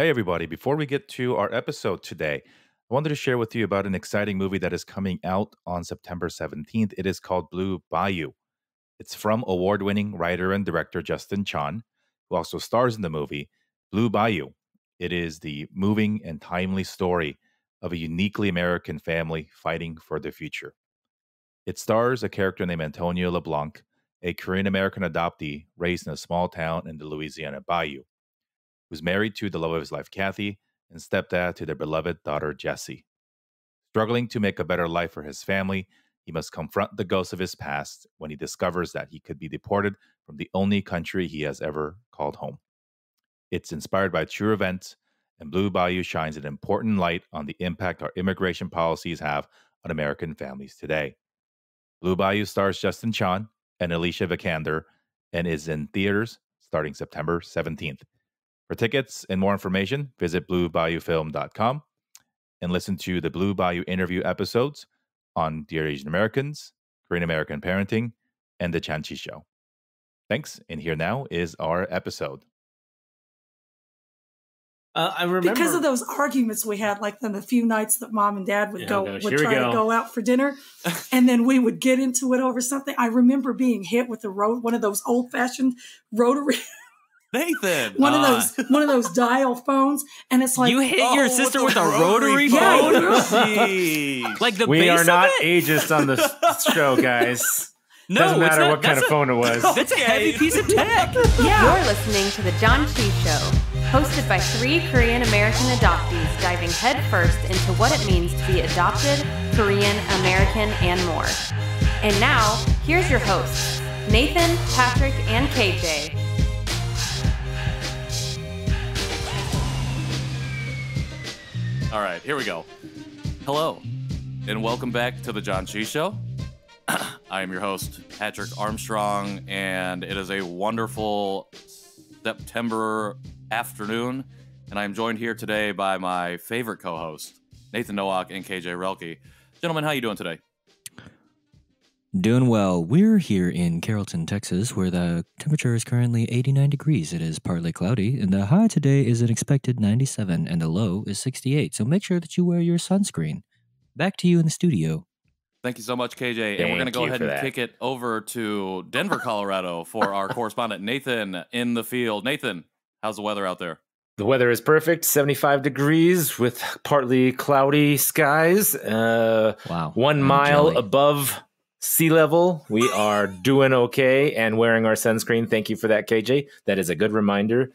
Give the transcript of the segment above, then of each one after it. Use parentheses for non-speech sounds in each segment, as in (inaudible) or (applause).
Hey, everybody. Before we get to our episode today, I wanted to share with you about an exciting movie that is coming out on September 17th. It is called Blue Bayou. It's from award winning writer and director Justin Chon, who also stars in the movie Blue Bayou. It is the moving and timely story of a uniquely American family fighting for the future. It stars a character named Antonio LeBlanc, a Korean American adoptee raised in a small town in the Louisiana Bayou, who's married to the love of his life, Kathy, and stepdad to their beloved daughter, Jessie. Struggling to make a better life for his family, he must confront the ghosts of his past when he discovers that he could be deported from the only country he has ever called home. It's inspired by true events, and Blue Bayou shines an important light on the impact our immigration policies have on American families today. Blue Bayou stars Justin Chon and Alicia Vikander and is in theaters starting September 17th. For tickets and more information, visit bluebayoufilm.com and listen to the Blue Bayou interview episodes on Dear Asian Americans, Korean American Parenting, and The Janchi Show. Thanks, and here now is our episode. Uh, I remember because of those arguments we had, like then the few nights that mom and dad would Yeah, go gosh, would here we try to go. go out for dinner, (laughs) and then we would get into it over something. I remember being hit with the road one of those old fashioned rotary Nathan. one uh, of those one of those dial phones, and it's like you hit oh, your sister the with a rotary Yeah, phone? you like the we base are of not it? ageist on this (laughs) show, guys. No, Doesn't it's matter not- what kind of phone it was. (laughs) That's a heavy piece of tech. (laughs) yeah. You're listening to The Janchi Show, hosted by three Korean American adoptees diving headfirst into what it means to be adopted, Korean American, and more. And now, here's your hosts, Nathan, Patrick, and KJ. All right, here we go. Hello, and welcome back to the Janchi Show. (clears throat) I am your host, Patrick Armstrong, and it is a wonderful September afternoon. And I'm joined here today by my favorite co-host, Nathan Nowack and KJ Relke. Gentlemen, how are you doing today? Doing well. We're here in Carrollton, Texas, where the temperature is currently 89 degrees. It is partly cloudy, and the high today is an expected 97, and the low is 68. So make sure that you wear your sunscreen. Back to you in the studio. Thank you so much, KJ. and we're going to go ahead and that. kick it over to Denver, Colorado for our (laughs) correspondent, Nathan, in the field. Nathan, how's the weather out there? The weather is perfect, 75 degrees with partly cloudy skies. Uh, Wow. one I'm mile jelly. above sea level. We are doing okay and wearing our sunscreen. Thank you for that, KJ. That is a good reminder.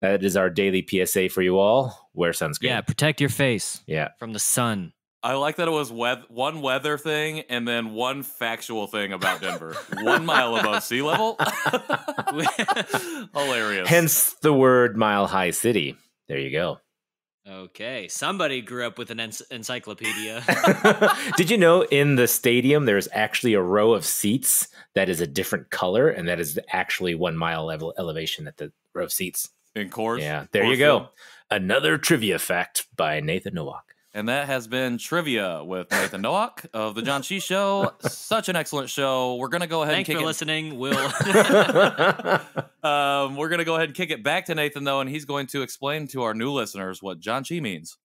That is our daily PSA for you all. Wear sunscreen. Yeah, protect your face Yeah. from the sun. I like that it was weath- one weather thing and then one factual thing about Denver. (laughs) one mile above sea level. (laughs) Hilarious. Hence the word mile high city. There you go. Okay, somebody grew up with an enc- encyclopedia. (laughs) Did you know in the stadium there's actually a row of seats that is a different color, and that is actually one mile level elevation at the row of seats? in course. Yeah, there you go. Field. Another trivia fact by Nathan Nowack. And that has been trivia with Nathan Nowack of the Janchi Show. Such an excellent show. We're gonna go ahead Thanks and for it. listening. We'll. (laughs) (laughs) Um, we're gonna go ahead and kick it back to Nathan though, and he's going to explain to our new listeners what Janchi means.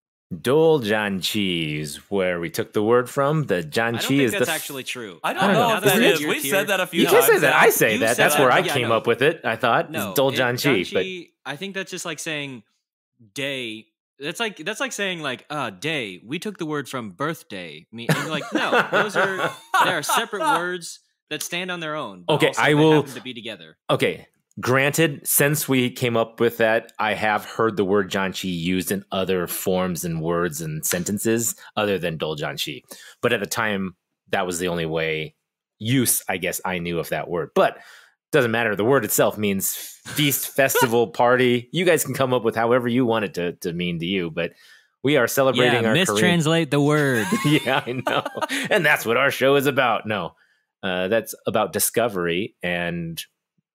Dole John Cheese, where we took the word from. The John I don't Chi think is that's the. actually true. I don't, I don't know, know. if that Isn't is. it? We've said that a few you times. can say that. I say You that. That's that. where I Yeah, came no. up with it. I thought No, it's Dol Janchi, but I think that's just like saying day. That's like that's like saying like uh day. We took the word from birthday. I mean, you're like no, those are they are separate (laughs) words that stand on their own. but Okay, I will- to be together. Okay. Granted, since we came up with that, I have heard the word Janchi used in other forms and words and sentences other than Dol Janchi. But at the time, that was the only way use, I guess, I knew of that word. But doesn't matter. The word itself means feast, festival, (laughs) party. You guys can come up with however you want it to, to mean to you. But we are celebrating Yeah, our Korean mistranslate the word. (laughs) yeah, I know. and that's what our show is about. No, uh, that's about discovery and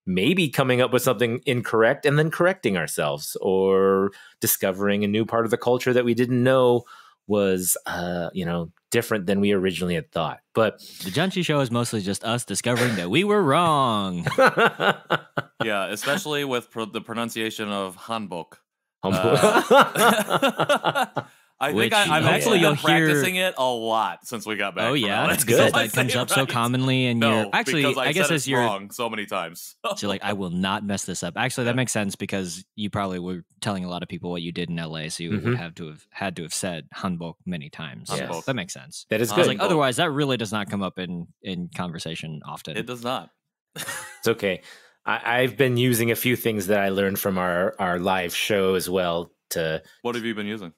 maybe coming up with something incorrect and then correcting ourselves or discovering a new part of the culture that we didn't know was, uh, you know, different than we originally had thought. But the Janchi show is mostly just us discovering that we were wrong. (laughs) yeah, especially with pro- the pronunciation of hanbok. (laughs) Uh, (laughs) I Which think I, I've actually you'll been hear- practicing it a lot since we got back. oh yeah, that's (laughs) good. I That say comes it up so commonly, and No, you're actually. I, I guess said as it you're wrong so many times. (laughs) So you're like, I will not mess this up. Actually, that makes sense because you probably were telling a lot of people what you did in LA, so you Mhm. would have to have had to have said Hanbok many times. Yes. So that makes sense. that is I I was good. like, otherwise, that really does not come up in in conversation often. it does not. (laughs) It's okay. I, I've been using a few things that I learned from our our live show as well to What have you been using?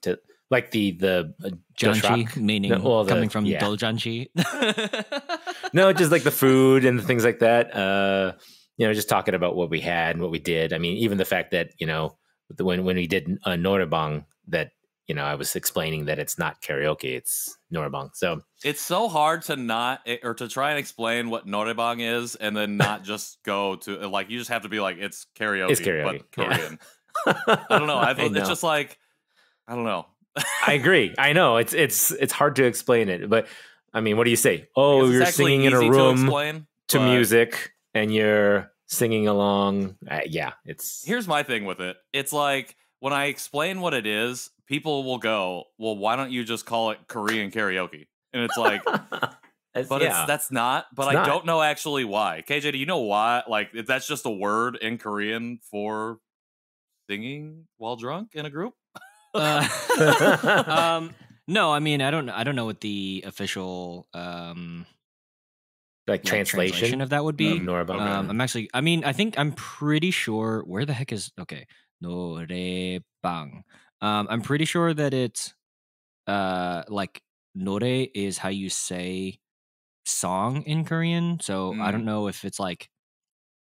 Like the the uh, Janchi, meaning No, well, the- coming from yeah. Doljanchi. (laughs) no, just like the food and things like that. Uh, you know, just talking about what we had and what we did. I mean, even the fact that you know when when we did uh, Norabang, that you know I was explaining that it's not karaoke, it's Norabang. So It's so hard to not eh, or to try and explain what norebang is and then not (laughs) just go to like you just have to be like it's karaoke, It's karaoke, but yeah. Korean. I don't know. I, (laughs) I know. it's just like I don't know. I agree. I know it's it's it's hard to explain it, but I mean, what do you say? Oh, you're singing in a room to, explain, but music and you're singing along. Uh, yeah, it's Here's my thing with it. It's like when I explain what it is, people will go, "Well, why don't you just call it Korean karaoke?" And it's like, (laughs) but yeah. it's that's not. But It's I not. don't know actually why. KJ, do you know why? Like if that's just a word in Korean for singing while drunk in a group. Uh, (laughs) (laughs) um, no, I mean, I don't. I don't know what the official um, like like, translation, of that would be. Um, I'm actually. I mean, I think I'm pretty sure. Where the heck is okay? Norebang. Um, I'm pretty sure that it's uh like nore is how you say song in Korean. So I Mm. don't know if it's like.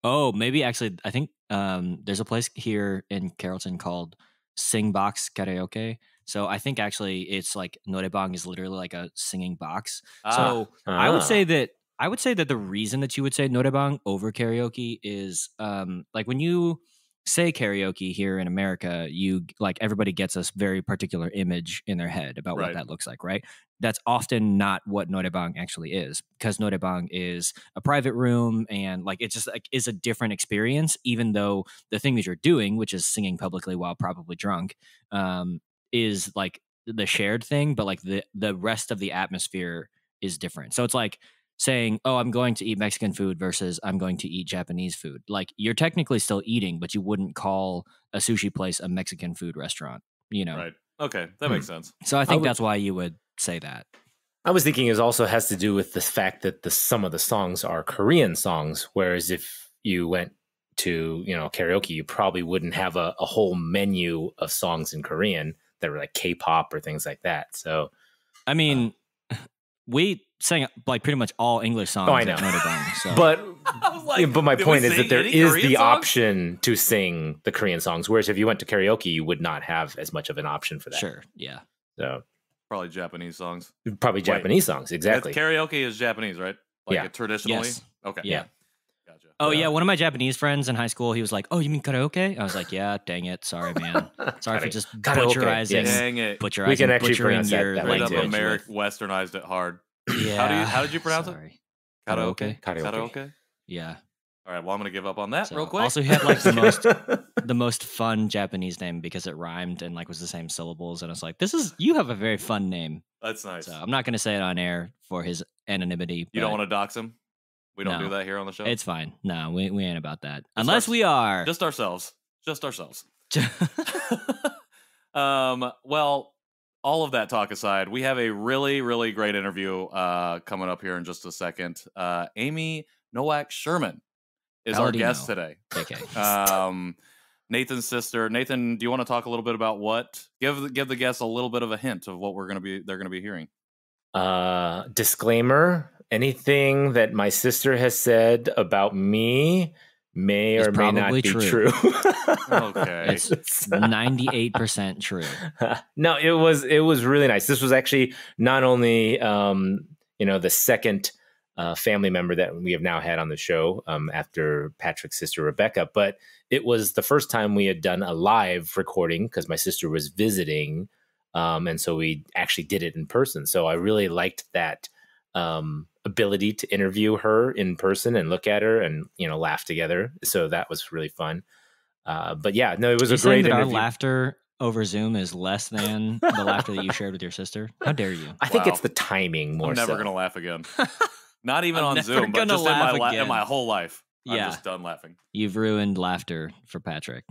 Oh, maybe actually, I think um, there's a place here in Carrollton called Sing Box Karaoke. So I think actually it's like norebang is literally like a singing box. Ah, So I would Ah. say that I would say that the reason that you would say norebang over karaoke is um like when you say karaoke here in America, you like everybody gets a very particular image in their head about Right. what that looks like, right? That's often not what norebang actually is because norebang is a private room and like it just like is a different experience even though the thing that you're doing, which is singing publicly while probably drunk, um is like the shared thing, but like the the rest of the atmosphere is different. So it's like saying, "Oh, I'm going to eat Mexican food" versus "I'm going to eat Japanese food." Like you're technically still eating, but you wouldn't call a sushi place a Mexican food restaurant. You know. right. Okay, that Hmm. makes sense. So I think would- that's why you would say that. I was thinking it also has to do with the fact that the some of the songs are Korean songs, whereas if you went to you know karaoke, you probably wouldn't have a, a whole menu of songs in Korean that were like K-pop or things like that. So I mean, (laughs) we sang like pretty much all English songs Oh, I at know. Notre Dame. So. (laughs) but (laughs) like, but my point is that there any is Korean the songs? option to sing the Korean songs, whereas if you went to karaoke, you would not have as much of an option for that. sure, yeah. So Probably Japanese songs. probably Japanese songs, exactly. That's- Karaoke is Japanese, right? Like Yeah. traditionally. Yes. Okay. Yeah. Gotcha. Oh Yeah. yeah, one of my Japanese friends in high school, he was like, "Oh, you mean karaoke?" I was like, "Yeah, dang it, sorry, man, (laughs) sorry for just Karaoke, butcherizing, yes. Dang it. butcherizing, We can actually butchering pronounce that your that Straight up American westernized it hard. Yeah. How do you how did you pronounce it? Sorry. Karaoke. Karaoke. Karaoke. Yeah. All right. Well, I'm gonna give up on that So, real quick. Also, he had like the most (laughs) the most fun Japanese name because it rhymed and like was the same syllables, and I was like, "This is you have a very fun name." That's nice. So I'm not going to say it on air for his anonymity. you don't want to dox him. We don't No. do that here on the show. It's fine. No, we, we ain't about that. Just Unless our- we are. just ourselves. Just ourselves. (laughs) (laughs) um, well, all of that talk aside, we have a really, really great interview uh, coming up here in just a second. Uh, Amy Nowack Sherman is our Palladino. guest today. Okay. (laughs) Um, Nathan's sister. Nathan, do you want to talk a little bit about what? Give the- give the guests a little bit of a hint of what we're gonna be. They're gonna be hearing. Uh, disclaimer: Anything that my sister has said about me may Is or may not probably be true. true. Okay. (laughs) It's 98% true. (laughs) no, it was it was really nice. This was actually not only um, you know the second uh, family member that we have now had on the show um, after Patrick's sister Rebecca, but it was the first time we had done a live recording because my sister was visiting, um, and so we actually did it in person. So I really liked that um, ability to interview her in person and look at her and you know laugh together. So that was really fun. Uh, but yeah, no, it was You're a great that our interview. laughter over Zoom is less than the laughter that you shared with your sister? How dare you? I think Wow. it's the timing more I'm never so. gonna laugh again. (laughs) Not even I'm on Zoom, but gonna just in my, laugh la- in again. my whole life. I'm Yeah. just done laughing. You've ruined laughter for Patrick.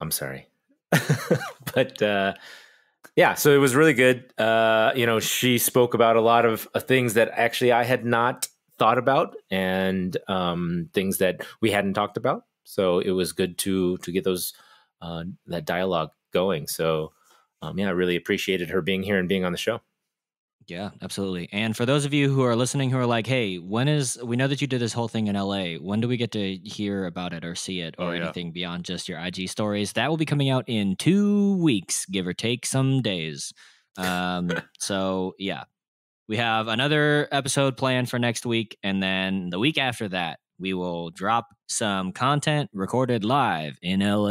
I'm sorry. (laughs) but uh, yeah, so it was really good. Uh, you know, she spoke about a lot of uh, things that actually I had not thought about and um, things that we hadn't talked about. So it was good to to get those uh, that dialogue going. So um, yeah, I really appreciated her being here and being on the show. Yeah, absolutely. And for those of you who are listening who are like, hey, when is, we know that you did this whole thing in LA. When do we get to hear about it or see it or Oh, yeah. anything beyond just your IG stories? That will be coming out in two weeks, give or take some days. Um, (laughs) so, yeah, we have another episode planned for next week. And then the week after that, we will drop some content recorded live in LA.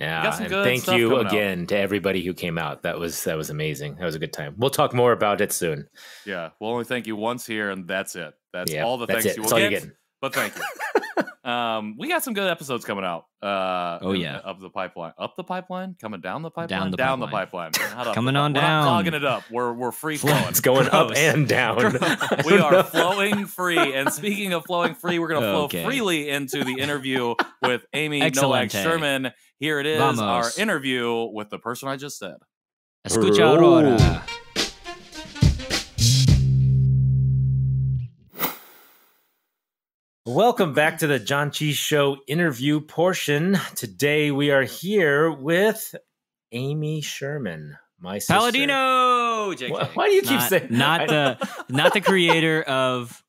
Yeah, some and good thank stuff you coming out. again to everybody who came out. That was that was amazing. That was a good time. We'll talk more about it soon. Yeah, we'll only thank you once here, and that's it. That's yeah, all the that's thanks it. you That's will all get. you're. But thank you. (laughs) um, we got some good episodes coming out. Uh, Oh, yeah. up the pipeline, up the pipeline, coming down the pipeline, Down the down pipeline. the pipeline. Not up Coming the on pipeline. We're not down. clogging it up. We're we're free flowing. It's going up and down. (laughs) We are know. flowing free. And speaking of flowing free, we're going to flow Okay. freely into the interview with Amy (laughs) Nowack Excelente. Sherman. Here it is, our interview with the person I just said. Escucha Ooh. Welcome back to the John Cheese Show interview portion. Today we are here with Amy Sherman, my sister. Palladino. JK. Why- why do you keep Not- saying- not the (laughs) not the creator of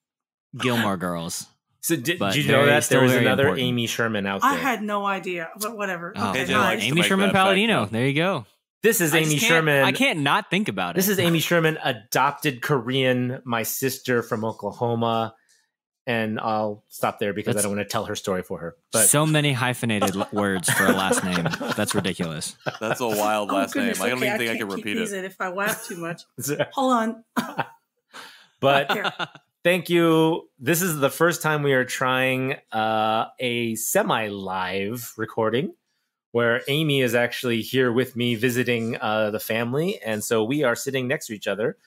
Gilmore Girls? So did, did you know that still there was another important. Amy Sherman out there? I had no idea, but whatever. Oh, okay, AJ wow. Amy Sherman Palladino. fact There you go. this is I Amy Sherman. I can't not think about it. This is Amy Sherman, adopted Korean, my sister from Oklahoma. And I'll stop there because I don't want to tell her story for her. But so many hyphenated words for a last (laughs) name. That's ridiculous. That's a wild Oh, last name. goodness, I don't okay, even think I, can't can keep repeat these it. if I laugh too much. (laughs) Hold on. (laughs) but thank you. This is the first time we are trying uh, a semi live recording where Amy is actually here with me visiting uh, the family. And so we are sitting next to each other.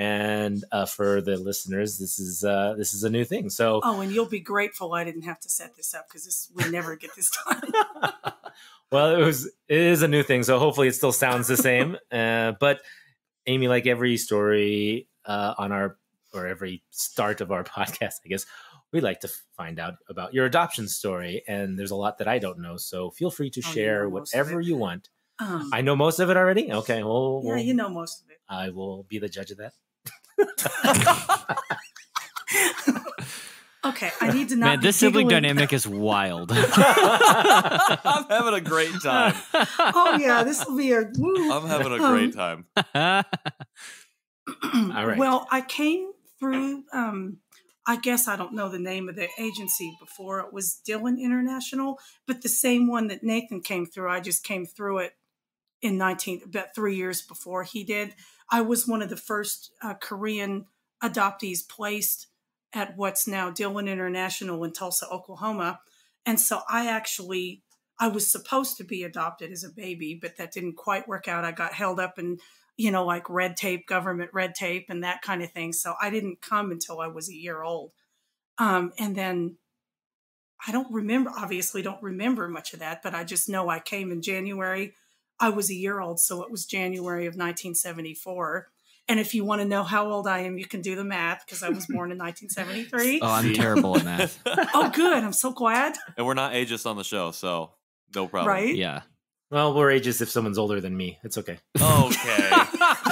And uh, for the listeners, this is uh, this is a new thing. So Oh, and you'll be grateful I didn't have to set this up because this we never get this done. (laughs) (laughs) well, it was it is a new thing, so hopefully it still sounds the same. (laughs) uh, but Amy, like every story uh, on our or every start of our podcast, I guess we like to find out about your adoption story, and there's a lot that I don't know. So feel free to Oh, you share know whatever you want. Um, I know most of it already. Okay, well, yeah, well, you know most of it. I will be the judge of that. (laughs) Okay, I need to not. Man, be this sibling dynamic is wild. (laughs) (laughs) I'm having a great time. Oh yeah, this will be a. Woo. I'm having a Um, great time. All right. Well, I came through. Um, I guess I don't know the name of the agency before. It was Dillon International, but the same one that Nathan came through. I just came through it in 19 about three years before he did. I was one of the first uh, Korean adoptees placed at what's now Dillon International in Tulsa, Oklahoma, and so I actually I was supposed to be adopted as a baby, but that didn't quite work out. I got held up in you know, like red tape, government red tape, and that kind of thing. So I didn't come until I was a year old. Um, and then I don't remember, obviously, don't remember much of that, but I just know I came in January. I was a year old, so it was January of 1974. And if you want to know how old I am, you can do the math because I was (laughs) born in 1973. oh, I'm terrible at math. (laughs) oh, good. I'm so glad. and we're not ageist on the show, so no problem. Right? Yeah. well, we're ages if someone's older than me. It's okay. Okay. (laughs)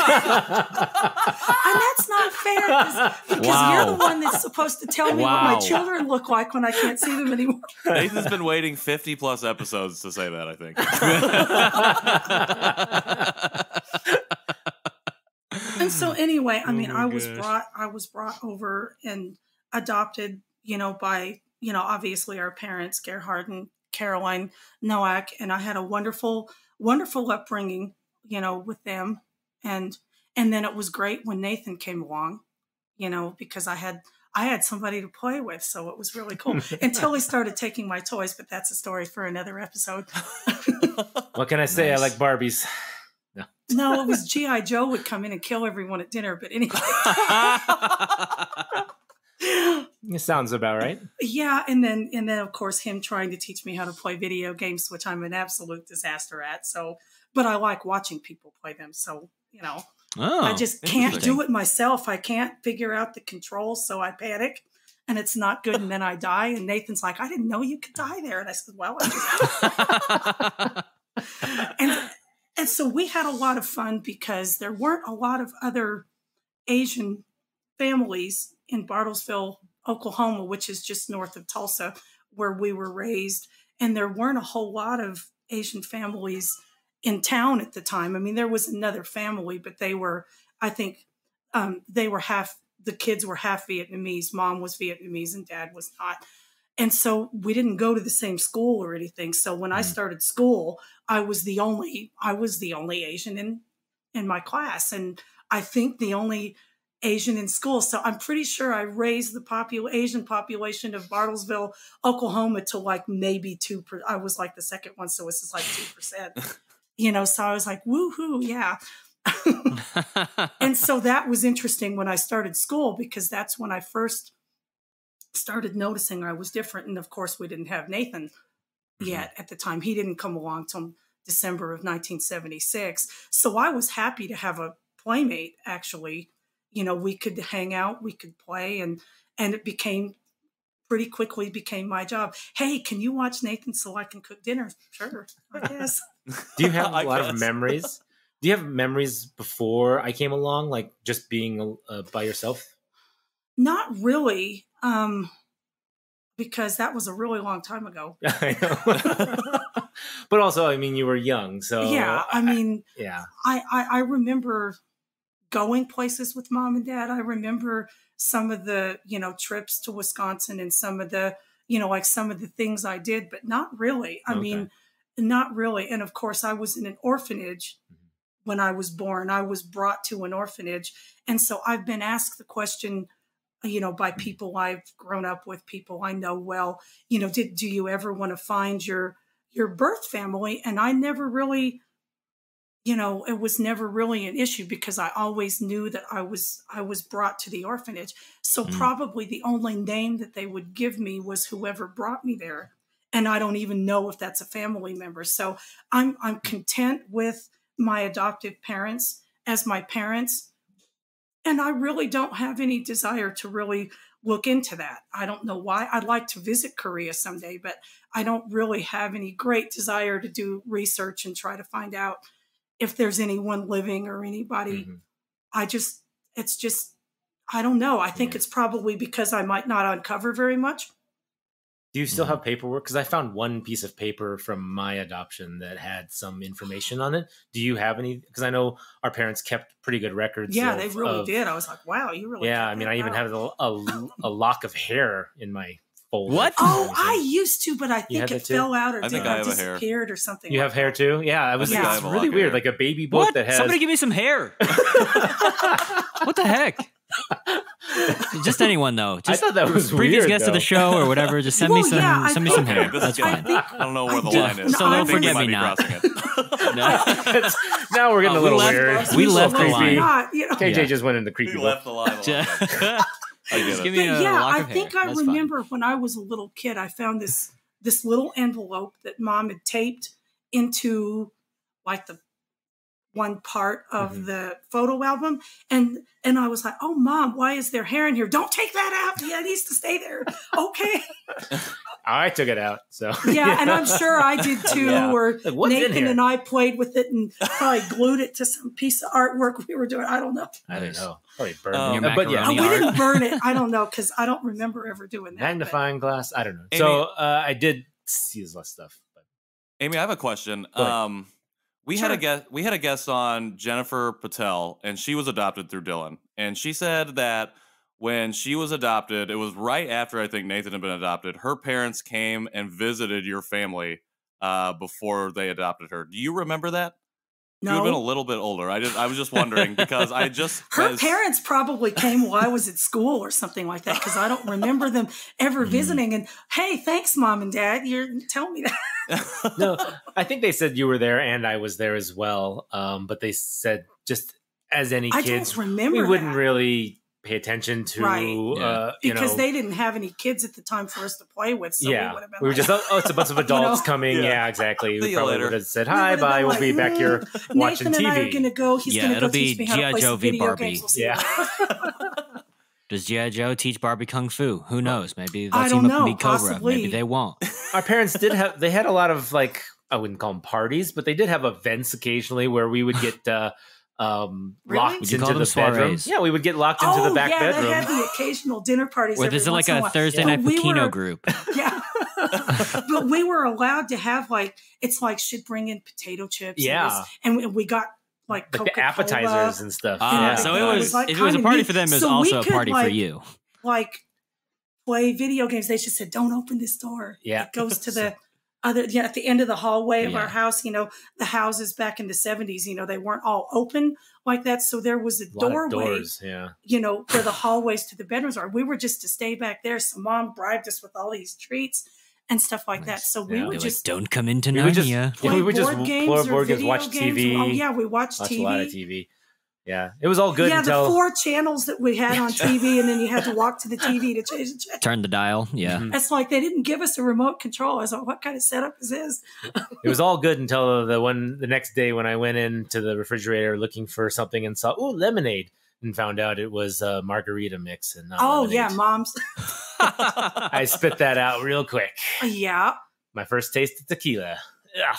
And that's not fair 'cause- because Wow. you're the one that's supposed to tell me what my children look like when I can't see them anymore. Nathan's been waiting 50 plus episodes to say that, I think. (laughs) and so anyway i Oh mean my i was gosh. brought i was brought over and adopted you know by you know obviously our parents gerhard and caroline noack and i had a wonderful wonderful upbringing you know with them and and then it was great when nathan came along you know because i had I had somebody to play with, so it was really cool. (laughs) Until he started taking my toys, but that's a story for another episode. (laughs) What can I say? Nice. I like Barbies. no, it was GI Joe would come in and kill everyone at dinner, but anyway. (laughs) It sounds about right. yeah, and then and then of course him trying to teach me how to play video games, which I'm an absolute disaster at. So, but I like watching people play them. So you oh, know, Oh, I just can't do it myself. I can't figure out the controls, so I panic. And it's not good, and then I die. And Nathan's like, "I didn't know you could die there." And I said, "Well, I just (laughs) and and so we had a lot of fun because there weren't a lot of other Asian families in Bartlesville, Oklahoma, which is just north of Tulsa, where we were raised, and there weren't a whole lot of Asian families in town at the time. I mean, there was another family, but they were, I think, um, they were half. The kids were half Vietnamese. Mom was Vietnamese, and Dad was not. And so we didn't go to the same school or anything. So when I Mm. started school, I was the only I was the only Asian in in my class, and I think the only Asian in school. So I'm pretty sure I raised the popul- Asian population of Bartlesville, Oklahoma, to like maybe two. Per- I was like the second one, so it's just like two percent. (laughs) you know, so I was like, woohoo, yeah. (laughs) and so that was interesting when I started school because that's when I first started noticing I was different. And of course, we didn't have Nathan mm-hmm. yet at the time. He didn't come along till December of 1976. So I was happy to have a playmate actually. You know, we could hang out, we could play, and and it became pretty quickly became my job. Hey, can you watch Nathan so I can cook dinner? Sure, I (laughs) guess. Do you have (laughs) a lot of memories? Do you have memories before I came along, like just being uh, by yourself? Not really, um, because that was a really long time ago. (laughs) I know. (laughs) but also, I mean, you were young, so yeah, I mean, yeah. I, I I remember going places with mom and dad. I remember some of the you know trips to Wisconsin and some of the you know like some of the things I did, but not really. I Okay. mean, not really. And of course, I was in an orphanage when I was born. I was brought to an orphanage, and so I've been asked the question. You know, by people I've grown up with, people I know well. You know, did do you ever want to find your your birth family? And I never really you know it was never really an issue because i always knew that i was i was brought to the orphanage so Mm. probably the only name that they would give me was whoever brought me there and i don't even know if that's a family member so i'm i'm content with my adoptive parents as my parents and i really don't have any desire to really look into that i don't know why i'd like to visit korea someday but i don't really have any great desire to do research and try to find out if there's anyone living or anybody. Mhm. I just, it's just, I don't know. I think Yeah. it's probably because I might not uncover very much. Do you still Mhm. have paperwork? Because I found one piece of paper from my adoption that had some information on it. Do you have any? Because I know our parents kept pretty good records. Yeah, of- they really of- did. I was like, wow, you really. Yeah, I mean, that I even have a, a, a lock of hair in my folder. What? Oh, I used to, but I think it fell out or I think di- I have hair. disappeared or something. You like have hair too? Yeah, it was think I it's really weird, hair. like a baby book What? that has. Somebody give me some hair. (laughs) what the heck? (laughs) Just anyone though. I Just thought that was previous weird, guests of the show or whatever. Just send me some. yeah, send me some hair. That's is I fine. think I don't know where the I line did- is. so I don't forget might me be not. crossing it. (laughs) (laughs) It's- now we're getting Oh, a we little left- weird. we left the Creepy. line. Not, you know. KJ Yeah. just went in the creepy He book. left the line. a little bit. I get Just it. give me But a yeah, I think. I remember when I was a little kid, I found this this little envelope that mom had taped into like the one part of Mhm. the photo album and and I was like, "Oh mom, why is there hair in here? Don't take that out. Yeah, it needs to stay there." Okay. (laughs) I took it out. So (laughs) Yeah, and I'm sure I did (laughs) too Yeah. or Like, what's in Nathan here? and I played with it and probably glued it to some piece of artwork we were doing. I don't know. I don't know. Probably burned Um. Your Uh, but yeah, Oh, macaroni we didn't burn it. I don't know because I don't remember ever doing that. but- magnifying glass. I don't know. Amy- so uh, I did see his less stuff. But Amy, I have a question. Go ahead. Um, we had a guest. We had a guest on Jennifer Patel, and she was adopted through Dillon. And she said that when she was adopted, it was right after I think Nathan had been adopted. Her parents came and visited your family uh, before they adopted her. Do you remember that? You have been a little bit older. I just I was just wondering because I just (laughs) her as- parents probably came while I was at school or something like that because I don't remember them ever (laughs) Mm. visiting. And hey, thanks, mom and dad. You're telling me that. (laughs) no, I think they said you were there and I was there as well. Um, but they said just as any I kids, don't remember. we wouldn't that. really pay attention to, Right. uh, you because know, they didn't have any kids at the time for us to play with. So yeah, we would have been we were like, just oh, oh, it's a bunch of (laughs) adults know? coming. Yeah. Yeah, exactly. See We probably later. would have said hi, would've bye. been We'll like, be back here "Mm, watching Nathan and I are going to go. He's Yeah, going to it'll go teach be me how to G.I. Joe v. Barbie. We'll Yeah. (laughs) Does G.I. Joe teach Barbie Kung Fu? Who knows? Maybe they'll don't team up and know, be Cobra. possibly. Maybe they won't. (laughs) Our parents did have. They had a lot of like I wouldn't call them parties, but they did have events occasionally where we would get. uh um Really? locked Would you into the them bedroom. Yeah, we would get locked into oh the back yeah, bedroom. they had the occasional dinner parties. Or every there's like once a. Thursday Yeah. night But we Pacino were- group. (laughs) Yeah, (laughs) but we were allowed to have like it's like she'd bring in potato chips. and Yeah. this- and we- we got like like the appetizers and stuff. Ah, yeah. so It it was was, like if it was a party neat. for them, it was So we also a could, party for like, you. like play video games. They just said, "Don't open this door." Yeah. it goes to the other. Yeah, at the end of the hallway of Yeah. our house. You know, the houses back in the seventies. You know, they weren't all open like that, so there was a, A doorway. doors. Yeah. You know, where the hallways to the bedrooms are. We were just to stay back there. So mom bribed us with all these treats and stuff like that. So we Yeah. would They're like, just don't come into We would just- Narnia. Yeah, play we would just board w- games play or board games, watch games. TV. Oh yeah, we watched Watch TV. a lot of TV. Yeah, it was all good yeah, until the four channels that we had on TV, and then you had to walk to the TV to change the channel. Turn the dial. Yeah. Mm-hmm. It's like they didn't give us a remote control. I was like, what kind of setup is this? (laughs) it was all good until the one the next day when I went into the refrigerator looking for something and saw oh lemonade and found out it was a margarita mix and not Oh lemonade. yeah, mom's. (laughs) I spit that out real quick. yeah. My first taste of tequila. Ugh,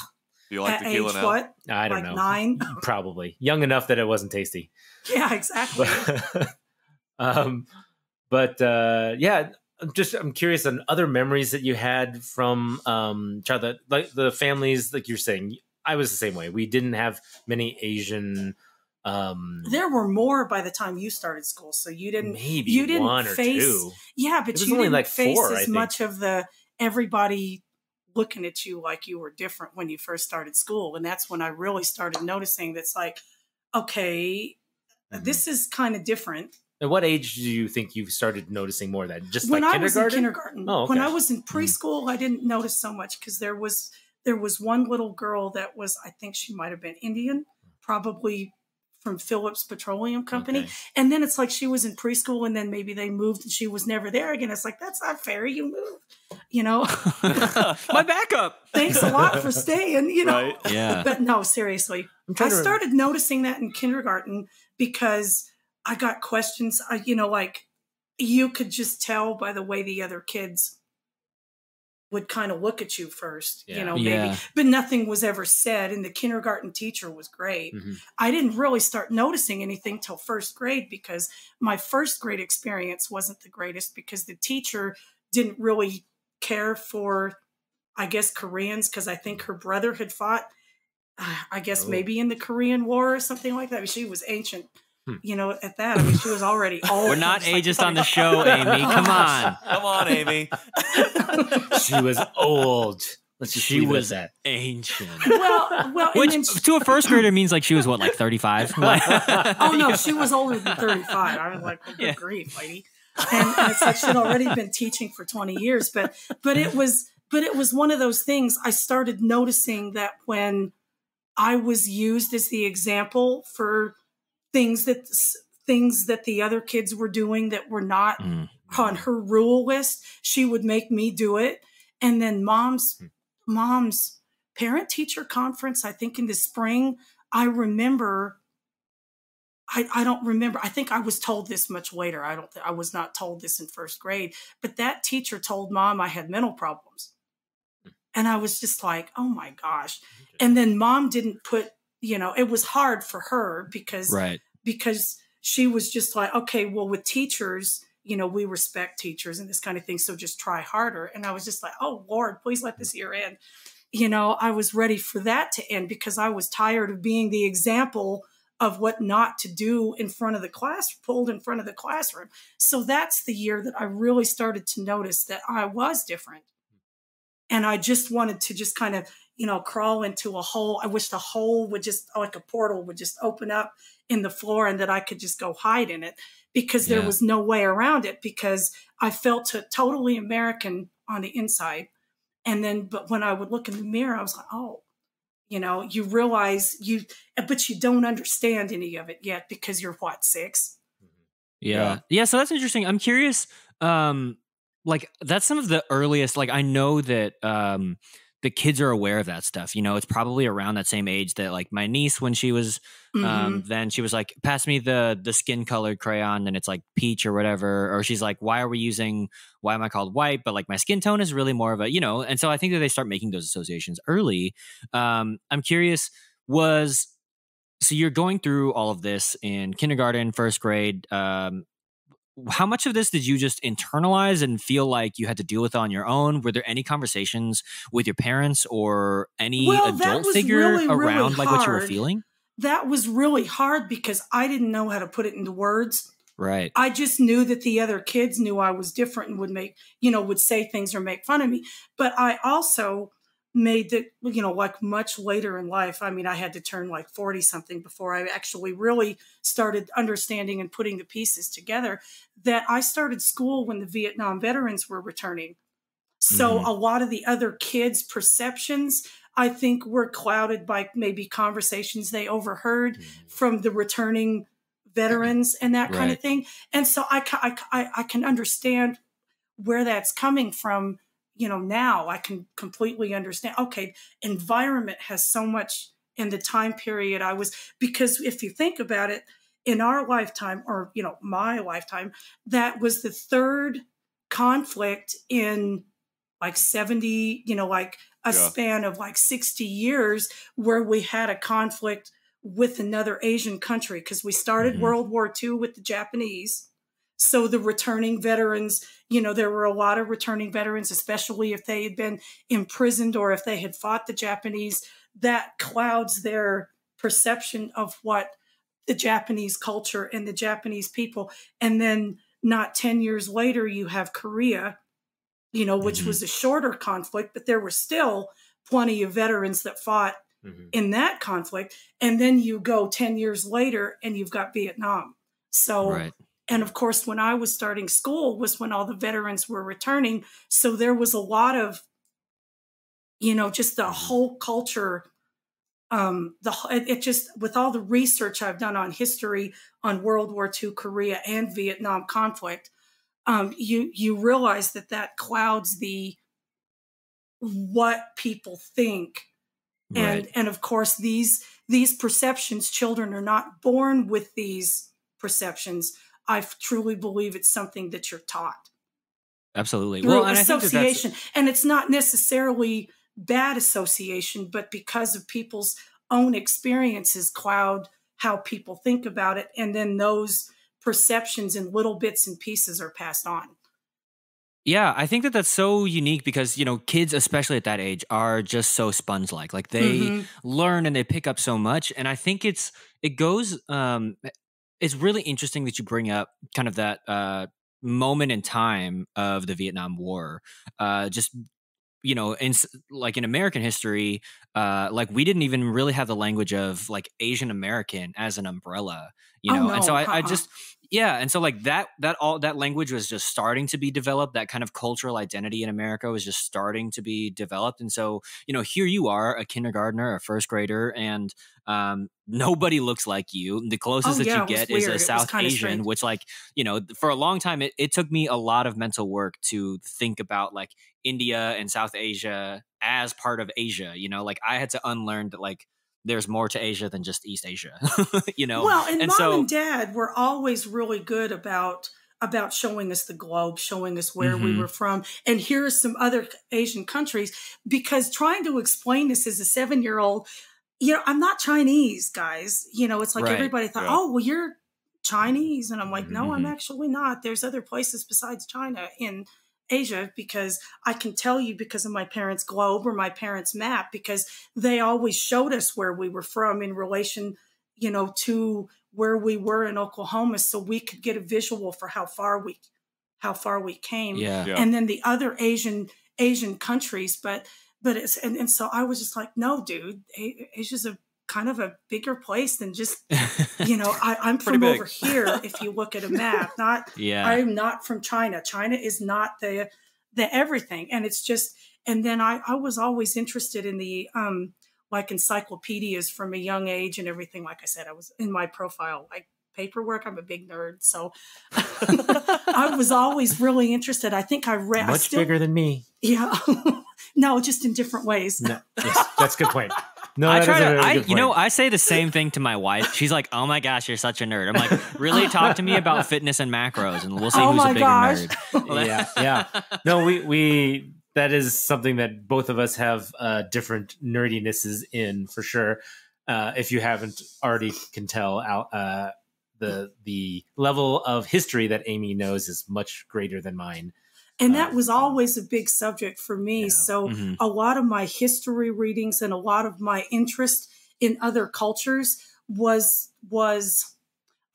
Do you like At tequila age now? what? I don't like know. nine. (laughs) Probably young enough that it wasn't tasty. (laughs) Yeah, exactly. But, (laughs) um, but uh, yeah, I'm just I'm curious on other memories that you had from um, child that like the families like you're saying. I was the same way. We didn't have many Asian. Um, there were more by the time you started school, so you didn't. maybe you didn't one or face- two. Yeah, but was you only didn't like face four, as much of the everybody looking at you like you were different when you first started school, and that's when I really started noticing that's like, okay, Mhm. this is kind of different. At what age do you think you started noticing more of that? Just when like I was in kindergarten. kindergarten, Oh, when. I was in preschool, I didn't notice so much because there was there was one little girl that was I think she might have been Indian, probably from Phillips Petroleum Company. Okay. And then it's like she was in preschool, and then maybe they moved and she was never there again. It's like that's not fair. You moved, you know. (laughs) My backup. Thanks a lot for staying, you know. Right. Yeah. But no, seriously, I'm to started noticing that in kindergarten because I got questions. I, you know, like you could just tell by the way the other kids would kind of look at you first, Yeah. you know, Yeah. maybe, but nothing was ever said. And the kindergarten teacher was great. Mhm. I didn't really start noticing anything till first grade because my first grade experience wasn't the greatest because the teacher didn't really care for, I guess, Koreans because I think her brother had fought, uh, I guess, Oh. maybe in the Korean War or something like that. I she was ancient, Hmm. Hmm. you know, at that. I mean, she was already (laughs) old. We're not just like, ageist on the "Oh, show, Amy. (laughs) Come on. Come on, Amy. (laughs) she was old. Let's just She leave it at was that. ancient. well, well, Which then she- to a first grader means like she was what, like 35? Oh no, she was older than 35. I was like, well, good Yeah. grief, lady. And, and it's like she'd already been teaching for 20 years. But but it was but it was one of those things I started noticing that when I was used as the example for things that things that the other kids were doing that were not mm. mm. on her rule list, she would make me do it. And then mom's hmm. mom's parent teacher conference, I think in the spring, I remember I, I don't remember. I think I was told this much later. I don't. I was not told this in first grade. But that teacher told mom I had mental problems, hmm. and I was just like, "Oh my gosh!" And then mom didn't put. You know, it was hard for her because Right. because she was just like, okay, well, with teachers, you know, we respect teachers and this kind of thing. So just try harder. And I was just like, oh, Lord, please let this year end. You know, I was ready for that to end because I was tired of being the example of what not to do in front of the class, pulled in front of the classroom. So that's the year that I really started to notice that I was different. And I just wanted to just kind of, you know, crawl into a hole. I wish the hole would just, like a portal would just open up in the floor and that I could just go hide in it because there Yeah. was no way around it because I felt t- totally American on the inside. And then, but when I would look in the mirror, I was like, oh, you know, you realize you, but you don't understand any of it yet because you're what, six? Yeah. yeah. so that's interesting. I'm curious um like that's some of the earliest like I know that um the kids are aware of that stuff. You know, it's probably around that same age that like my niece when she was Mm-hmm. um then she was like pass me the the skin colored crayon and it's like peach or whatever or she's like why are we using why am I called white but like my skin tone is really more of a you know and so I think that they start making those associations early. Um I'm curious was so you're going through all of this in kindergarten, first grade. Um, how much of this did you just internalize and feel like you had to deal with on your own? Were there any conversations with your parents or any Well, adult figure really, really around like what you were feeling? that was really hard because I didn't know how to put it into words. Right. I just knew that the other kids knew I was different and would make, you know, would say things or make fun of me. But I also made that, you know, like much later in life. I mean, I had to turn like 40 something before I actually really started understanding and putting the pieces together that I started school when the Vietnam veterans were returning. So Mhm. a lot of the other kids' perceptions, I think, were clouded by maybe conversations they overheard from the returning veterans and that kind of thing. And so I, I, I, I can understand where that's coming from. You know, now I can completely understand. Okay, environment has so much in the time period I was, because if you think about it, in our lifetime, or, you know, my lifetime, that was the third conflict in like 70, you know, like a Yeah. span of like 60 years where we had a conflict with another Asian country because we started Mhm. World War II with the Japanese. So the returning veterans, you know, there were a lot of returning veterans, especially if they had been imprisoned or if they had fought the Japanese, that clouds their perception of what the Japanese culture and the Japanese people. And then not 10 years later, you have Korea, you know, which Mhm. was a shorter conflict, but there were still plenty of veterans that fought Mhm. in that conflict. And then you go 10 years later and you've got Vietnam. So, Right. And of course, when I was starting school was when all the veterans were returning. So there was a lot of, you know, just the whole culture. Um, the it, it just with all the research I've done on history on World War II, Korea, and Vietnam conflict, um, you you realize that that clouds the what people think and and of course these these perceptions children are not born with these perceptions i truly believe it's something that you're taught Absolutely. through Well, and think that association and it's not necessarily bad association but because of people's own experiences cloud how people think about it and then those perceptions in little bits and pieces are passed on Yeah, I think that that's so unique because you know kids, especially at that age, are just so sponge like. Like they Mhm. learn and they pick up so much, and I think it's it goes. um It's really interesting that you bring up kind of that uh moment in time of the Vietnam War. Uh Just you know, in like in American history, uh like we didn't even really have the language of like Asian American as an umbrella. You Oh, know, and so I, I uh-uh. just yeah and so like that that all that language was just starting to be developed that kind of cultural identity in america was just starting to be developed and so you know here you are a kindergartner a first grader and um, nobody looks like you the closest Oh, that yeah, you get is. It a south asian strange. which like you know for a long time it, it took me a lot of mental work to think about like india and south asia as part of asia you know like i had to unlearn that like there's more to asia than just east asia (laughs) you know Well, and, and mom so- and dad were always really good about about showing us the globe, showing us where we Mhm. were from, and here are some other Asian countries. Because trying to explain this as a seven year old, you know, I'm not Chinese, guys. You know, it's like Right, everybody thought, yeah. oh, well, you're Chinese, and I'm like, no, I'm Mhm. actually not. There's other places besides China in Asia because I can tell you because of my parents' globe or my parents' map because they always showed us where we were from in relation, you know, to where we were in Oklahoma, so we could get a visual for how far we how far we came. yeah Yeah. And then the other Asian Asian countries, but but it's and, and so I was just like, no, dude, A- Asia's a kind of a bigger place than just (laughs) you know I, I'm from big. over here. (laughs) If you look at a map, not yeah. I'm not from China. China is not the the everything, and it's just. And then I I was always interested in the um like encyclopedias from a young age and everything. Like I said, I was in my profile like paperwork. I'm a big nerd, so (laughs) I was always really interested. I think I read I Much still, bigger than me. Yeah, no, just in different ways. No, yes, that's a good point. No, I try to, really I, you know. I say the same thing to my wife. She's like, "Oh my gosh, you're such a nerd." I'm like, "Really? Talk to me about fitness and macros, and we'll see Oh who's my a bigger gosh. nerd." (laughs) yeah, yeah. No, we we that is something that both of us have uh, different nerdinesses in for sure. Uh, if you haven't already can tell, out uh, the the level of history that Amy knows is much greater than mine. And that was always a big subject for me. Yeah. So Mhm. a lot of my history readings and a lot of my interest in other cultures was was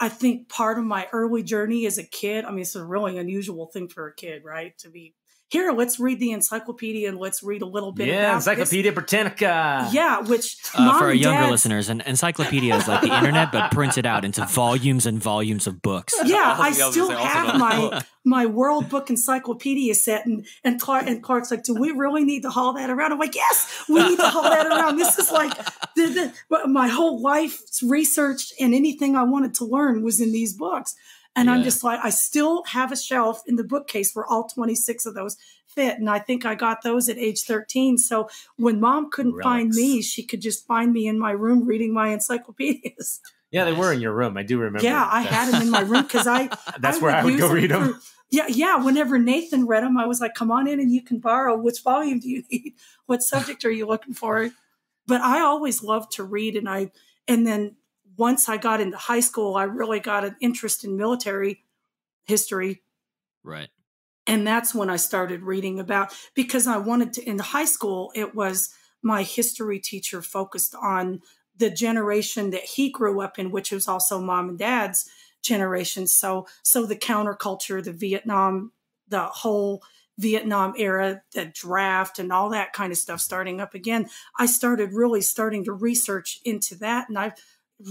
I think part of my early journey as a kid. I mean, it's a really unusual thing for a kid, right? To be here, let's read the encyclopedia and let's read a little bit yeah, about this. Encyclopedia Britannica. Yeah, which Uh, mom for our younger listeners, an encyclopedia is like the internet, but printed out into volumes and volumes of books. Yeah, (laughs) I yeah, I was gonna still say, have my my World Book Encyclopedia set, and and Clark and Clark's like, "Do we really need to haul that around?" I'm like, "Yes, we need to haul that around." This is like the, the my whole life's research and anything I wanted to learn was in these books, and I'm just like, I still have a shelf in the bookcase where all 26 of those fit, and I think I got those at age 13. So when Mom couldn't find me, she could just find me in my room reading my encyclopedias. yeah, they were in your room. I do remember. yeah, I had them in my room because I (laughs) That's where I would go read them. for- yeah, yeah. Whenever Nathan read them, I was like, "Come on in, and you can borrow. Which volume do you need? What subject are you looking for?" But I always loved to read, and I and then once I got into high school, I really got an interest in military history, Right. and that's when I started reading about because I wanted to. In high school, it was my history teacher focused on the generation that he grew up in, which was also mom and dad's generation. So, so the counterculture, the Vietnam, the whole Vietnam era, the draft, and all that kind of stuff starting up again. I started really starting to research into that, and I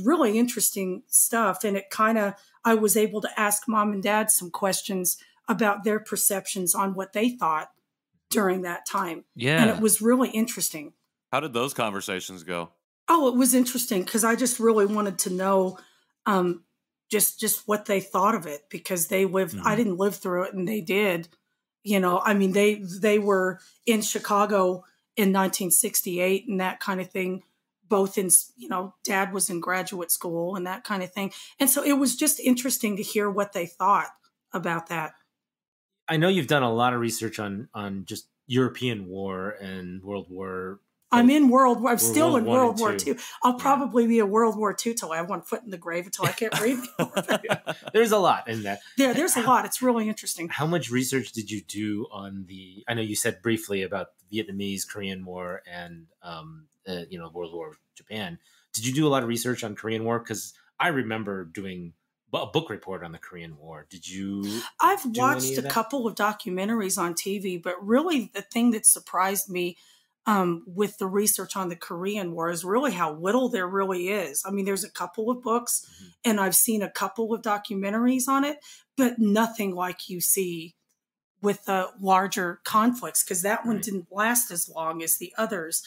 really interesting stuff. And it kind of I was able to ask mom and dad some questions about their perceptions on what they thought during that time, Yeah. and it was really interesting. How did those conversations go? Oh, it was interesting because I just really wanted to know um, just just what they thought of it because they lived. I Mhm. didn't live through it, and they did. You know, I mean, they they were in Chicago in 1968 and that kind of thing. Both in, you know, Dad was in graduate school and that kind of thing, and so it was just interesting to hear what they thought about that. I know you've done a lot of research on on just European war and World War. I'm in World War. I'm still World in World War. Two. I'll Yeah. probably be a World War Two till I have one foot in the grave until I can't (laughs) read. There's a lot in that. there, there's a lot. It's really interesting. How much research did you do on the? I know you said briefly about the Vietnamese, Korean War, and um, uh, you know World War Japan. Did you do a lot of research on Korean War? Because I remember doing a book report on the Korean War. Did you? I've watched a couple of documentaries on TV, but really the thing that surprised me um, with the research on the Korean War is really how little there really is. I mean, there's a couple of books, Mhm. and I've seen a couple of documentaries on it, but nothing like you see with the larger conflicts because that one Right. didn't last as long as the others.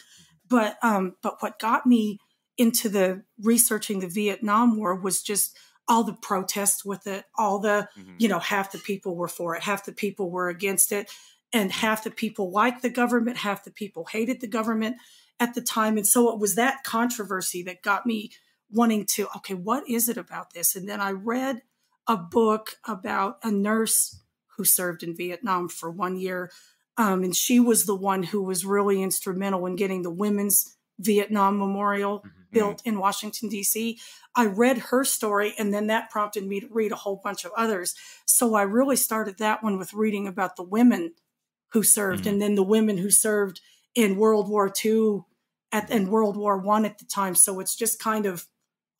But um, but what got me into the researching the Vietnam War was just all the protests with it, all the Mhm. you know, half the people were for it, half the people were against it, and half the people liked the government, half the people hated the government at the time. And so it was that controversy that got me wanting to, okay, what is it about this? And then I read a book about a nurse who served in Vietnam for one year. Um, and she was the one who was really instrumental in getting the Women's Vietnam Memorial Mhm. built in Washington, D.C. I read her story, and then that prompted me to read a whole bunch of others. So I really started that one with reading about the women who served, Mhm. and then the women who served in World War II at and World War One at the time. So it's just kind of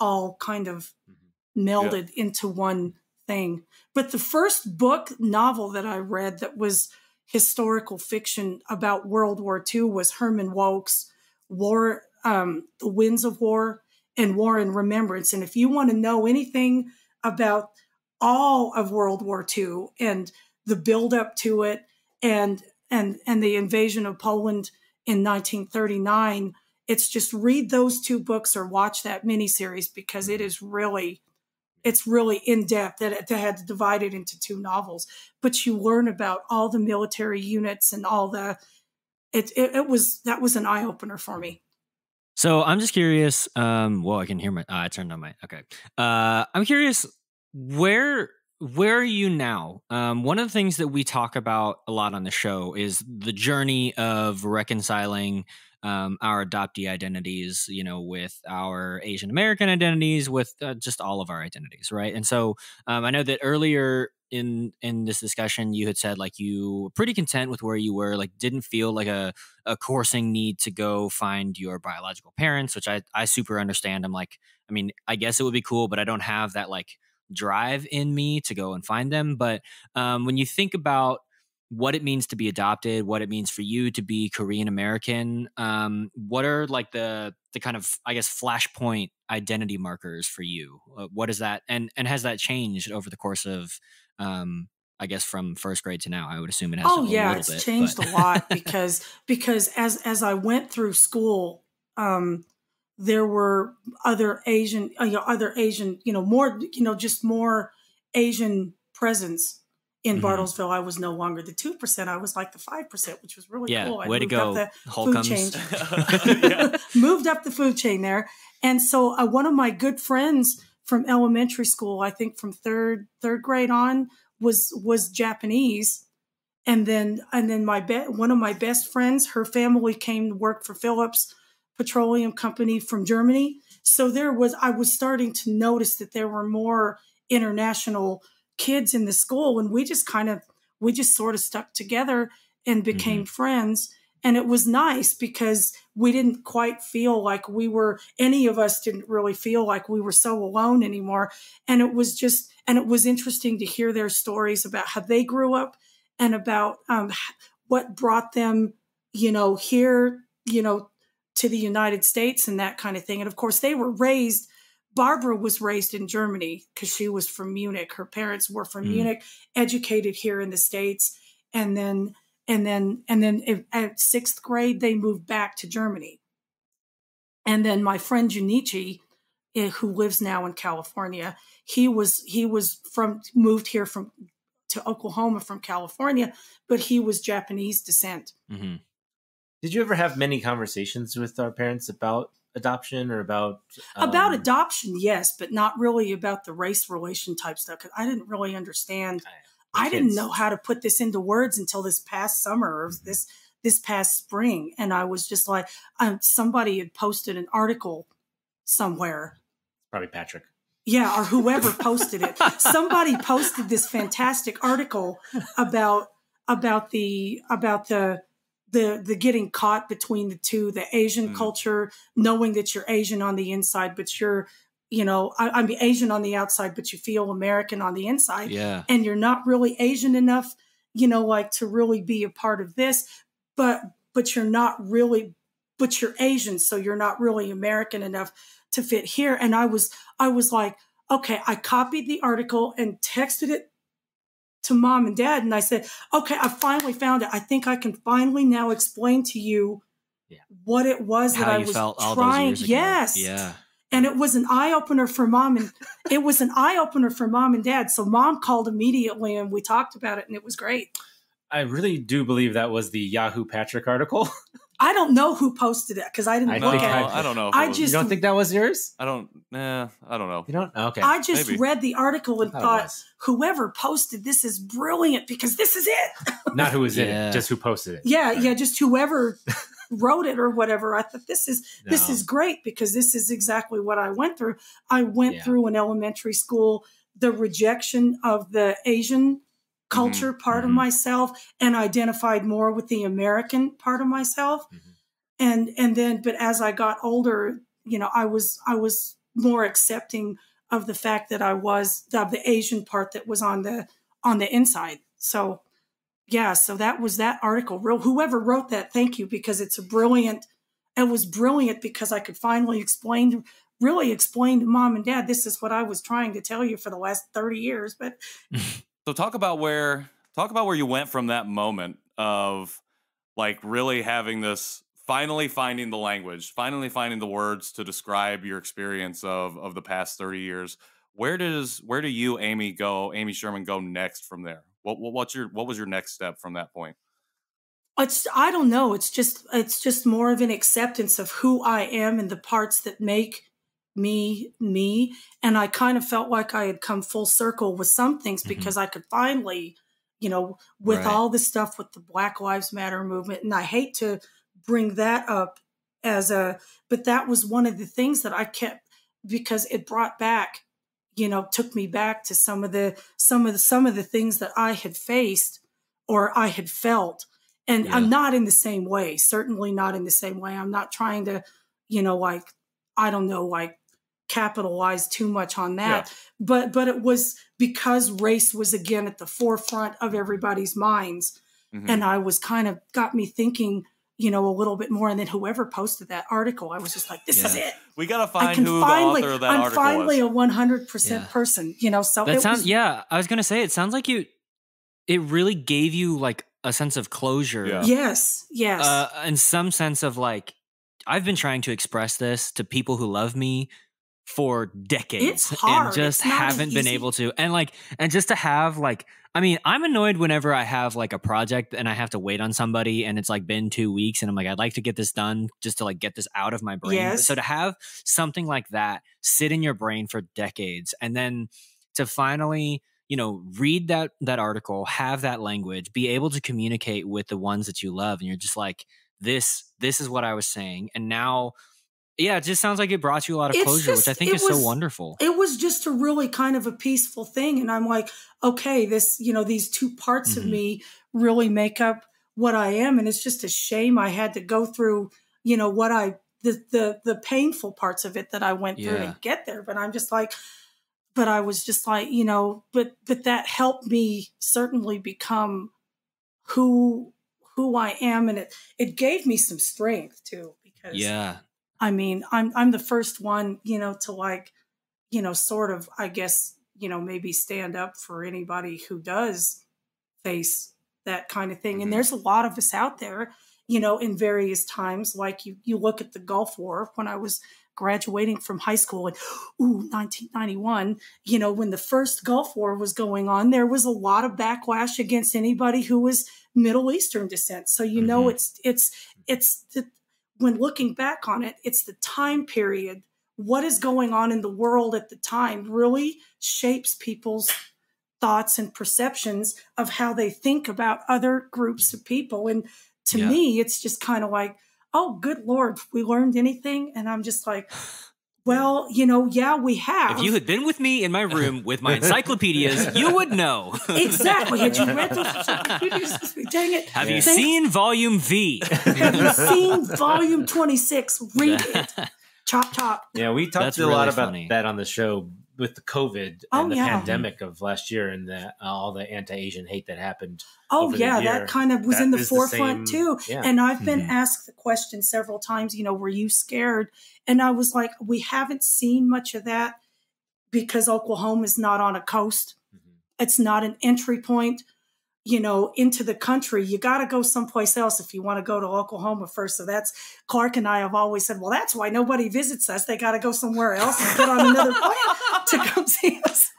all kind of Mhm. melded into one thing. But the first book novel that I read that was historical fiction about World War II was Herman Wouk's War, um, The Winds of War, and War and Remembrance. And if you want to know anything about all of World War II and the build up to it and and and the invasion of Poland in 1939, it's just read those two books or watch that miniseries because it is really it's really in depth that they had to divide it into two novels but you learn about all the military units and all the it, it, it was that was an eye-opener for me So I'm just curious. Um, well, I can hear my. Uh, I turned on my. Okay. Uh, I'm curious where where are you now? Um, one of the things that we talk about a lot on the show is the journey of reconciling um, our adoptee identities, you know, with our Asian American identities, with uh, just all of our identities, right? And so um, I know that earlier in in this discussion you had said like you were pretty content with where you were like didn't feel like a, a coursing need to go find your biological parents which i i super understand i'm like i mean i guess it would be cool but i don't have that like drive in me to go and find them but um, when you think about what it means to be adopted what it means for you to be korean american um, what are like the the kind of i guess flashpoint identity markers for you uh, what is that and and has that changed over the course of um, I guess from first grade to now. I would assume it has. oh a yeah it's bit, changed a lot (laughs) because because as as i went through school um there were other asian uh, you know other asian you know more you know just more asian presence in Mhm. bartlesville i was no longer the 2% i was like the 5% which was really yeah, cool. I way to moved up go, the food Holcombs. chain. (laughs) (laughs) Moved up the food chain there. And so uh, one of my good friends from elementary school i think from third third grade on was was japanese. And then and then my be- one of my best friends her family came to work for phillips petroleum company from germany. So there was i was starting to notice that there were more international kids in the school and we just kind of we just sort of stuck together and became friends. And it was nice because we didn't quite feel like we were any of us didn't really feel like we were so alone anymore. And it was just and it was interesting to hear their stories about how they grew up and about um, what brought them you know here you know to the united states and that kind of thing. And of course they were raised barbara was raised in germany because she was from munich her parents were from Mm. munich educated here in the states and then and then and then if, at sixth grade they moved back to germany and then my friend junichi eh, who lives now in california he was he was from moved here from to oklahoma from california but he was japanese descent Mhm. Did you ever have many conversations with our parents about adoption or about about um, adoption yes but not really about the race relation type stuff because i didn't really understand. The i didn't know how to put this into words until this past summer or Mhm. this this past spring and i was just like um, somebody had posted an article somewhere. Probably Patrick. yeah or whoever posted it. (laughs) Somebody posted this fantastic article about about the about the the the getting caught between the two the asian Mm. culture knowing that you're asian on the inside but you're you know I, i'm asian on the outside but you feel american on the inside Yeah. and you're not really asian enough you know like to really be a part of this but but you're not really but you're asian so you're not really american enough to fit here and i was i was like okay i copied the article and texted it to mom and dad and i said okay i finally found it i think i can finally now explain to you Yeah. what it was that i you was felt all trying those years ago. yes Yeah. and it was an eye opener for mom and (laughs) it was an eye opener for mom and dad. So mom called immediately and we talked about it and it was great. I really do believe that was the Yahoo Patrick article. (laughs) I don't know who posted it because I didn't I look at it. I don't know. I it was- you just- don't think that was yours? I don't. Nah, I don't know. You don't? Okay. I just maybe. read the article and thought thought, whoever posted this is brilliant because this is it. (laughs) Not who was in it, just who posted it. Yeah, yeah, just whoever (laughs) wrote it or whatever. I thought this is this is great because this is exactly what I went through. I went Yeah. through in elementary school the rejection of the Asian culture part of mhm. myself and identified more with the American part of myself. Mhm. And and then but as I got older, you know, I was I was more accepting of the fact that I was of the Asian part that was on the on the inside. So yeah, so that was that article. Real whoever wrote that, thank you because it's a brilliant. It was brilliant because I could finally explain, really explain to mom and dad, this is what I was trying to tell you for the last thirty years. But (laughs) So talk about where talk about where you went from that moment of like really having this finally finding the language, finally finding the words to describe your experience of of the past 30 years. Where does where do you Amy go, Amy Sherman go next from there? What, what what's your what was your next step from that point? it's I don't know. It's just it's just more of an acceptance of who I am and the parts that make me me. And I kind of felt like I had come full circle with some things Mhm. because I could finally, you know, with Right. all the stuff with the Black Lives Matter movement, and I hate to bring that up as a, but that was one of the things that I kept because it brought back, you know, took me back to some of the some of the some of the things that I had faced or I had felt. And Yeah. I'm not in the same way, certainly not in the same way. I'm not trying to, you know, like, I don't know, like capitalize too much on that. But but it was because race was again at the forefront of everybody's minds. Mhm. And I was kind of got me thinking, you know, a little bit more. And then whoever posted that article, I was just like, this is it. we gotta I find can who finally, the author of that I'm article finally was. a 100% Yeah. person, you know, so That it sounds was, yeah. I was gonna say it sounds like you. It really gave you like a sense of closure. Yeah. yes, yes. Uh, in some sense of like, I've been trying to express this to people who love me for decades hard. and just haven't been easy. able to. And like, and just to have like, I mean, I'm annoyed whenever I have like a project and I have to wait on somebody and it's like been two weeks and I'm like, I'd like to get this done just to like get this out of my brain. Yes. So to have something like that sit in your brain for decades and then to finally you know read that that article have that language be able to communicate with the ones that you love and you're just like this this is what i was saying and now yeah it just sounds like it brought you a lot of It's closure which i think is was- so wonderful it was just a really kind of a peaceful thing and i'm like okay this you know these two parts of Mhm. me really make up what i am and it's just a shame i had to go through you know what i the the, the painful parts of it that i went through Yeah. to get there but i'm just like but i was just like you know but but that helped me certainly become who who i am and it it gave me some strength too because yeah I mean, I'm I'm the first one, you know, to like, you know, sort of, I guess, you know, maybe stand up for anybody who does face that kind of thing. Mhm. And there's a lot of us out there, you know, in various times. Like you, you look at the Gulf War when I was graduating from high school and (gasps) ooh 1991 you know when the first gulf war was going on there was a lot of backlash against anybody who was middle eastern descent so you know Mhm. it's it's it's the when looking back on it, it's the time period. What is going on in the world at the time really shapes people's thoughts and perceptions of how they think about other groups of people. And to Yeah. me, it's just kind of like, oh, good Lord, we learned anything? And I'm just like, well, you know, yeah, we have. if you had been with me in my room (laughs) with my encyclopedias you would know (laughs) exactly. Had you read those encyclopedias? (laughs) Dang it. have you Thank- seen volume v Have you seen volume 26? Read it. Chop, chop. Yeah, we talked That's a lot about funny. that on the show with the COVID Oh, and the yeah. pandemic of last year and the, all the anti-Asian hate that happened. Oh over the yeah, year, that kind of was in the is the forefront same- too. yeah. And I've been Mhm. asked the question several times, you know, were you scared? And I was like, we haven't seen much of that because Oklahoma is not on a coast. Mhm. It's not an entry point, you know, into the country. You got to go someplace else if you want to go to Oklahoma first. So that's Clark and I have always said, well, that's why nobody visits us. They got to go somewhere else and get on another (laughs) plane to come see us.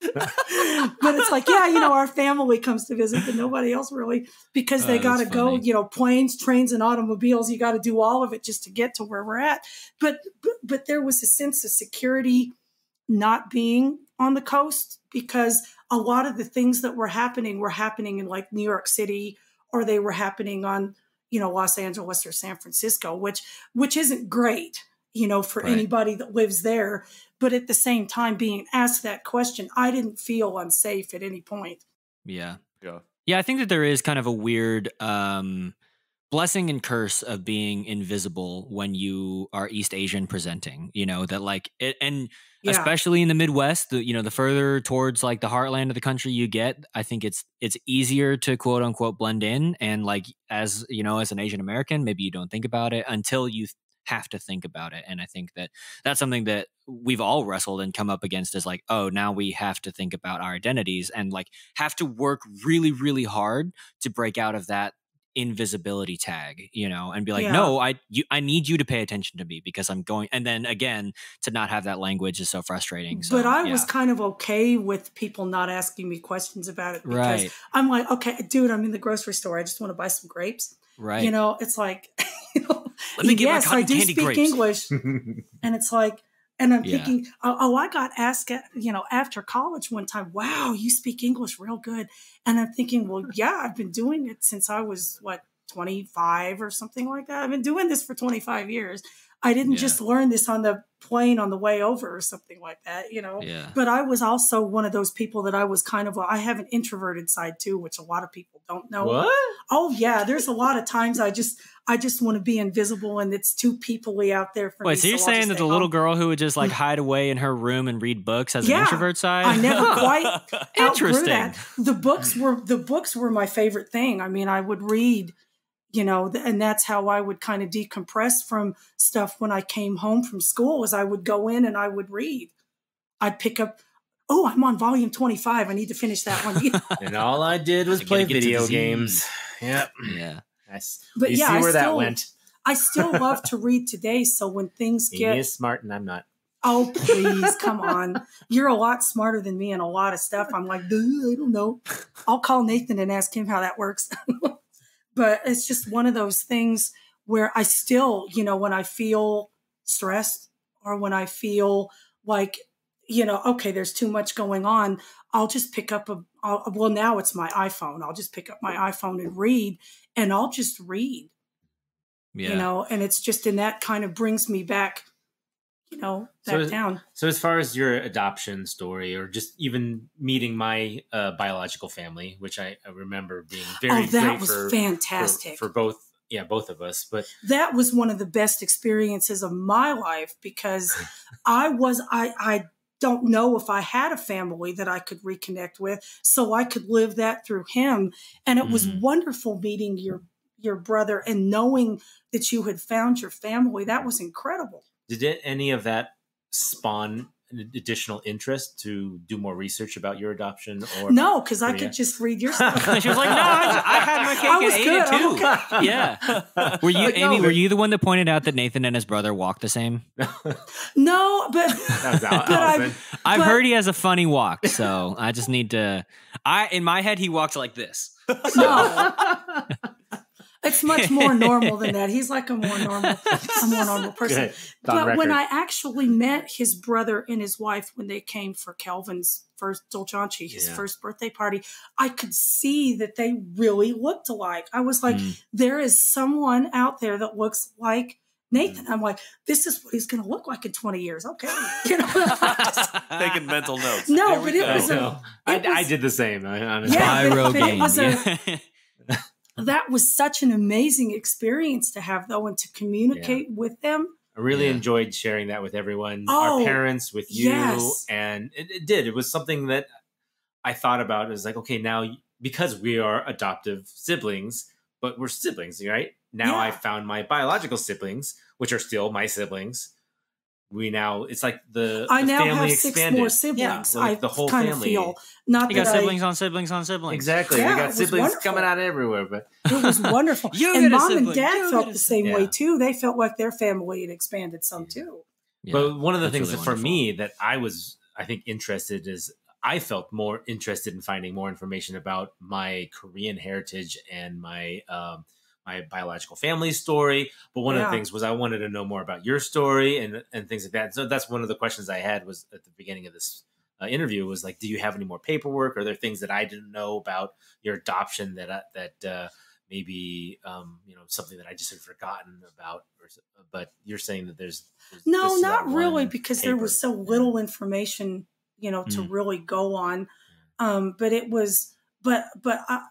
but it's like, yeah, you know, our family comes to visit, but nobody else really, because they Oh, got to go, you know, planes, trains, and automobiles. You got to do all of it just to get to where we're at. But, but but there was a sense of security not being on the coast because a lot of the things that were happening were happening in like New York City or they were happening on you know Los Angeles or San Francisco, which which isn't great, you know, for Right. anybody that lives there. But at the same time, being asked that question, I didn't feel unsafe at any point. yeah Yeah. Yeah, I think that there is kind of a weird um, blessing and curse of being invisible when you are East Asian presenting. You know that like it, and Yeah. especially in the Midwest. The you know the further towards like the heartland of the country you get, I think it's it's easier to quote unquote blend in. And like as you know, as an Asian American, maybe you don't think about it until you have to think about it. And I think that that's something that we've all wrestled and come up against is like, oh, now we have to think about our identities and like have to work really, really hard to break out of that invisibility tag you know and be like Yeah. no i you i need you to pay attention to me because i'm going and then again to not have that language is so frustrating so, but I yeah. was kind of okay with people not asking me questions about it because right I'm like, okay, dude, I'm in the grocery store. I just want to buy some grapes. right You know, it's like, (laughs) you know, Let me get my yes, I do candy speak grapes. English, and it's like, and I'm Yeah. thinking, oh, oh, I got asked, at, you know, after college one time, wow, you speak English real good, and I'm thinking, well, (laughs) yeah, I've been doing it since I was what 25 or something like that. I've been doing this for 25 years. I didn't Yeah. just learn this on the plane on the way over or something like that, you know. yeah But I was also one of those people that I was kind of, I have an introverted side too, which a lot of people don't know. What? Oh yeah, there's a lot of times I just, I just want to be invisible, and it's too peoply out there for me. Wait, so you're I'll saying that the little home. girl who would just like hmm. hide away in her room and read books has an introvert side? I never (laughs) quite outgrew that. The books were the books were my favorite thing. I mean, I would read, you know, and that's how I would kind of decompress from stuff when I came home from school. Is I would go in and I would read. I'd pick up. Oh, I'm on volume 25. I need to finish that one. (laughs) (laughs) And all I did was I play get to the video games. Yep. Yeah. That's, But you yeah, see I where that still- went. I still (laughs) love to read today. So when things He get is smart and I'm not. Oh, please, come on. You're a lot smarter than me in a lot of stuff. I'm like, I don't know. I'll call Nathan and ask him how that works. But it's just one of those things where I still, you know, when I feel stressed or when I feel like, you know, okay, there's too much going on, I'll just pick up a, I'll, well, now it's my iPhone. I'll just pick up my iPhone and read, and I'll just read Yeah. you know and it's just and that kind of brings me back you know So down So as far as your adoption story, or just even meeting my uh, biological family, which I, I remember being very oh that was for, fantastic for for both, yeah, both of us. But that was one of the best experiences of my life because (laughs) i was i i don't know if i had a family that i could reconnect with so i could live that through him and it was Mhm. wonderful meeting your your brother and knowing that you had found your family that was incredible did any of that spawn an additional interest to do more research about your adoption? Or no because i could just read your (laughs) stuff she was like, no, I, I had my cake I was and ate good. it too. okay. (laughs) Yeah. Were you, Like, (laughs) no, Amy? were you the one that pointed out that Nathan and his brother walk the same? no but That was Al- but I- Allison. I've But- heard he has a funny walk, so I just need to. I in my head he walks like this. No. It's much more normal than that. He's like a more normal, (laughs) a more normal person. Good. On But when. I actually met his brother and his wife when they came for Kelvin's first Dolce, his Yeah. first birthday party, I could see that they really looked alike. I was like, Mm. there is someone out there that looks like Nathan. Mm. I'm like, this is what he's going to look like in 20 years. Okay. (laughs) You know? (laughs) Taking mental notes. No, Here but it go. was a- I, know. I, it I did the same. I- Honestly. Yeah, but- Viral but it game. was a- yeah. That was such an amazing experience to have though and to communicate with them I really Yeah. enjoyed sharing that with everyone, Oh, our parents, with you, yes. and it, it did. It was something that I thought about. It was like, okay, now because we are adoptive siblings, but we're siblings, right? Now I found my biological siblings, which are still my siblings. We now it's like the, i the now family have six expanded. more siblings Yeah, like i the whole kind family. of feel not You got that siblings on siblings on siblings. Exactly, Yeah, we got siblings wonderful. coming out everywhere, but (laughs) it was wonderful You and get a mom and dad You felt the same sibling. way too they felt like their family had expanded some too Yeah. But one of the that's things really that for me that I was, I think, interested is I felt more interested in finding more information about my Korean heritage and my um, my biological family story. But one of the things was I wanted to know more about your story and and things like that. So that's one of the questions I had was at the beginning of this uh, interview was like, do you have any more paperwork? Are there things that I didn't know about your adoption that I, that uh, maybe um, you know something that I just had forgotten about? Or, but you're saying that there's, there's no not really because there was so paper. little information you know to Mm. really go on um but it was but but I,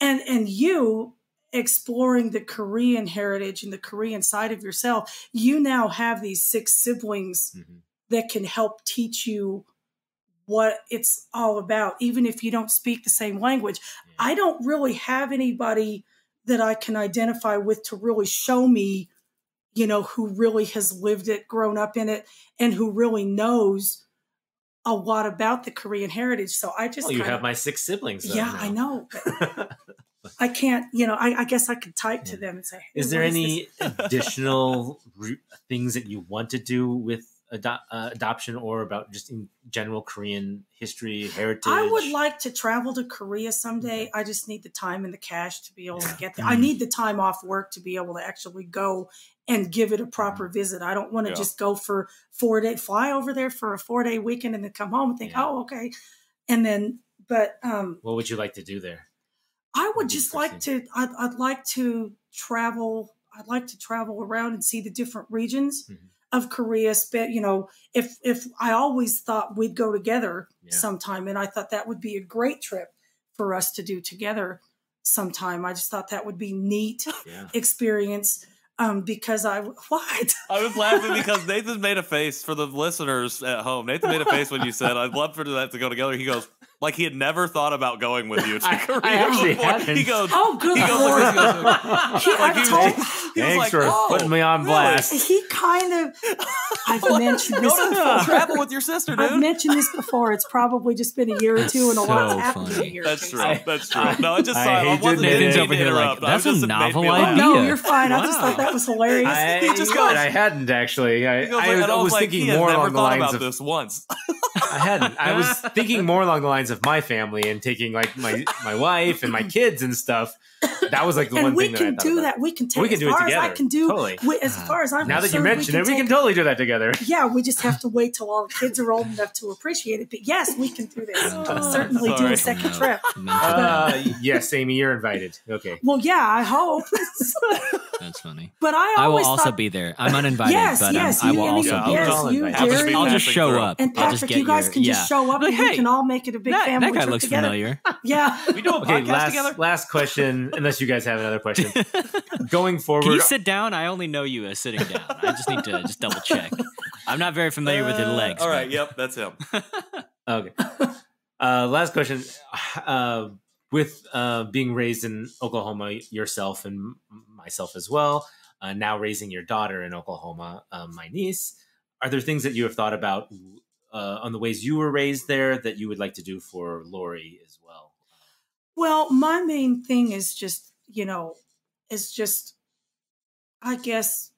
and and you exploring the korean heritage and the korean side of yourself you now have these six siblings Mhm. that can help teach you what it's all about, even if you don't speak the same language. I don't really have anybody that I can identify with to really show me, you know, who really has lived it, grown up in it, and who really knows a lot about the Korean heritage. So I just Well, you have my six siblings. though, yeah, I know. (laughs) but I can't, you know, I, I guess I could type to them and say, Is there any this?" (laughs) additional things that you want to do with ado- uh, adoption or about just in general Korean history, heritage? I would like to travel to Korea someday. I just need the time and the cash to be able to get there. I need the time off work to be able to actually go and give it a proper visit. I don't want to Yeah. just go for four day, fly over there for a four day weekend and then come home and think, Yeah. oh, okay. And then, but um, What would you like to do there? I Would would just like to. I'd, I'd like to travel. I'd like to travel around and see the different regions Mhm. of Korea. Spent, you know, if if I always thought we'd go together Yeah. sometime, and I thought that would be a great trip for us to do together sometime. I just thought that would be neat Yeah. experience um, because I (laughs) what I was laughing because Nathan made a face for the listeners at home. Nathan made a face when you said, "I'd love for that to go together." He goes, like he had never thought about going with you to (laughs) I- I Korea actually before. hadn't. He goes, Oh, good He goes, lord! like, he goes, like, he told- he Thanks like, for "Oh, putting me on really?" blast. he kind of. I've mentioned Go this to before. travel with your sister, dude. I've mentioned this before. It's probably just been a year or two, and a lot's so happened in a year. That's true. I- That's true. No, I just I thought I, hate to- wasn't Nathan's meaning over to here like, "That's a just- it made novel idea. No, you're fine. I just thought that was hilarious. I, He just goes- I hadn't actually. I, He goes, I, like, was- and I was like, thinking more along the lines of this once. I hadn't. I was (laughs) thinking more along the lines of my family and taking like my my wife and my kids and stuff. That was like the and one we thing can that I thought do about. that. We can take We can as do it far as I can do. Totally. we- as far as I'm Now that you concerned, mention it, we can totally do that together. (laughs) Yeah, we just have to wait till all the kids are old enough to appreciate it. But yes, we can do this. (laughs) Oh, Certainly do a second No. trip. (laughs) Mental Uh, yes, Amy, you're invited. Okay. Well, yeah, I hope. That's funny. but I I will also thought, be there. I'm uninvited, Yes, but um, yes, I you- will also Yeah, be I'll there. yes, you. I'll just I'll just show up. and Patrick. You guys your- can yeah. just show up, Like, and we can all make it a big that, family that guy looks together. familiar. Yeah. We do a podcast last together. last question. Unless you guys have another question, (laughs) going forward. Can you sit down? I only know you as sitting down. I just need to just double check. I'm not very familiar with your Uh, legs. All right. but- Yep. That's him. (laughs) Okay. Uh, last question. Uh, with uh, being raised in Oklahoma yourself and myself as well, uh, now raising your daughter in Oklahoma, uh, my niece, are there things that you have thought about uh, on the ways you were raised there that you would like to do for Lori as well? My main thing is just, you know, is just, I guess,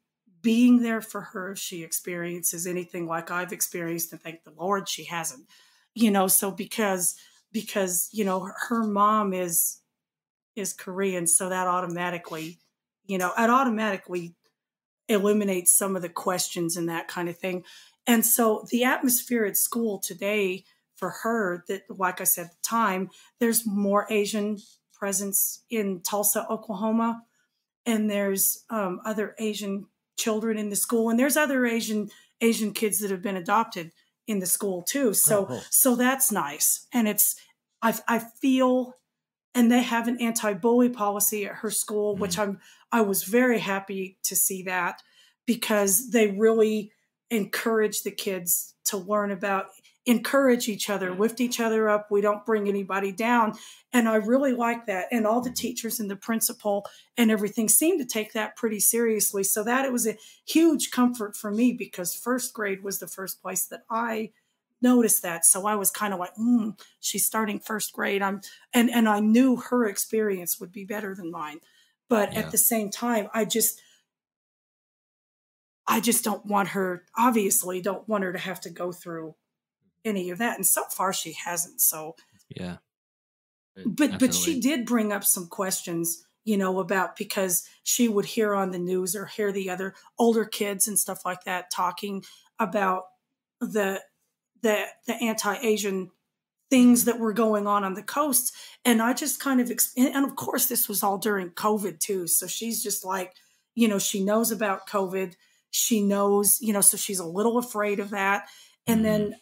being there for her if she experiences anything like I've experienced, and thank the Lord she hasn't, you know. So because because you know her, her mom is is Korean, so that automatically, you know, it automatically eliminates some of the questions and that kind of thing. And so the atmosphere at school today for her that like I said at the time, there's more Asian presence in Tulsa, Oklahoma, and there's um, other Asian children in the school, and there's other Asian Asian kids that have been adopted in the school too. So Oh, cool. so that's nice, and it's I I feel, and they have an anti-bully policy at her school, which I'm I was very happy to see that because they really encourage the kids to learn about encourage each other lift each other up we don't bring anybody down and i really like that and all the teachers and the principal and everything seem to take that pretty seriously so that it was a huge comfort for me because first grade was the first place that i noticed that so i was kind of like mm, she's starting first grade i'm and and i knew her experience would be better than mine but Yeah. at the same time i just i just don't want her obviously don't want her to have to go through any of that and so far she hasn't so Yeah. but but she did bring up some questions you know about because she would hear on the news or hear the other older kids and stuff like that talking about the the the anti-asian things mm-hmm. that were going on on the coast and i just kind of and and of course this was all during covid too so she's just like you know she knows about covid she knows you know so she's a little afraid of that and then mm-hmm.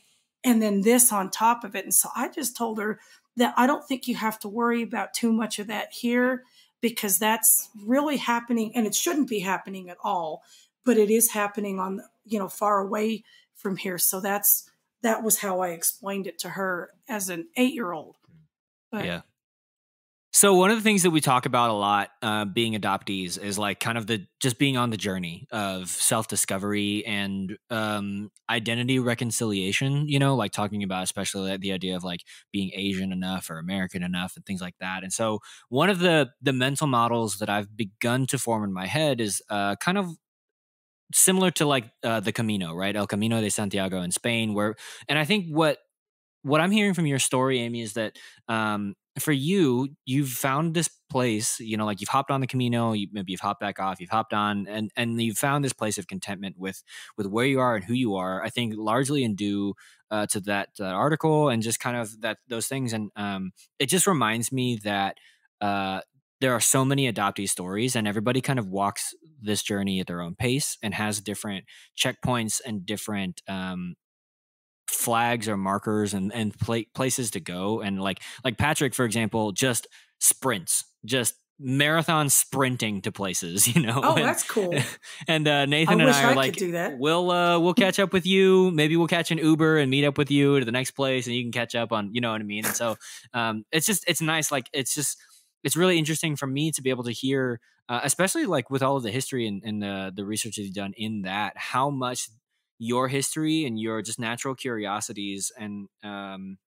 And then this on top of it and so i just told her that I don't think you have to worry about too much of that here because that's really happening and it shouldn't be happening at all, but it is happening on, you know, far away from here. So that's that was how I explained it to her as an eight year old. Yeah. So one of the things that we talk about a lot, uh, being adoptees, is like kind of the just being on the journey of self discovery and um, identity reconciliation. You know, like talking about especially the idea of like being Asian enough or American enough and things like that. And so one of the the mental models that I've begun to form in my head is uh, kind of similar to like uh, the Camino, right? El Camino de Santiago in Spain, where and I think what what I'm hearing from your story, Amy, is that um, for you, you've found this place. You know, like you've hopped on the Camino, you, maybe you've hopped back off, you've hopped on, and and you've found this place of contentment with with where you are and who you are. I think largely in due uh, to that uh, article and just kind of that those things, and um, it just reminds me that. Uh, there are so many adoptee stories and everybody kind of walks this journey at their own pace and has different checkpoints and different um, flags or markers and and pla- places to go and like like Patrick for example just sprints just marathon sprinting to places (laughs) you know oh, and, that's cool. (laughs) and uh, I Nathan and I I are could like do that. we'll uh we'll catch up with you maybe we'll catch an Uber and meet up with you to the next place and you can catch up on you know what I mean and so um it's just it's nice like it's just it's really interesting for me to be able to hear uh, especially like with all of the history and, and the the research that you've done in that how much your history and your just natural curiosities and um,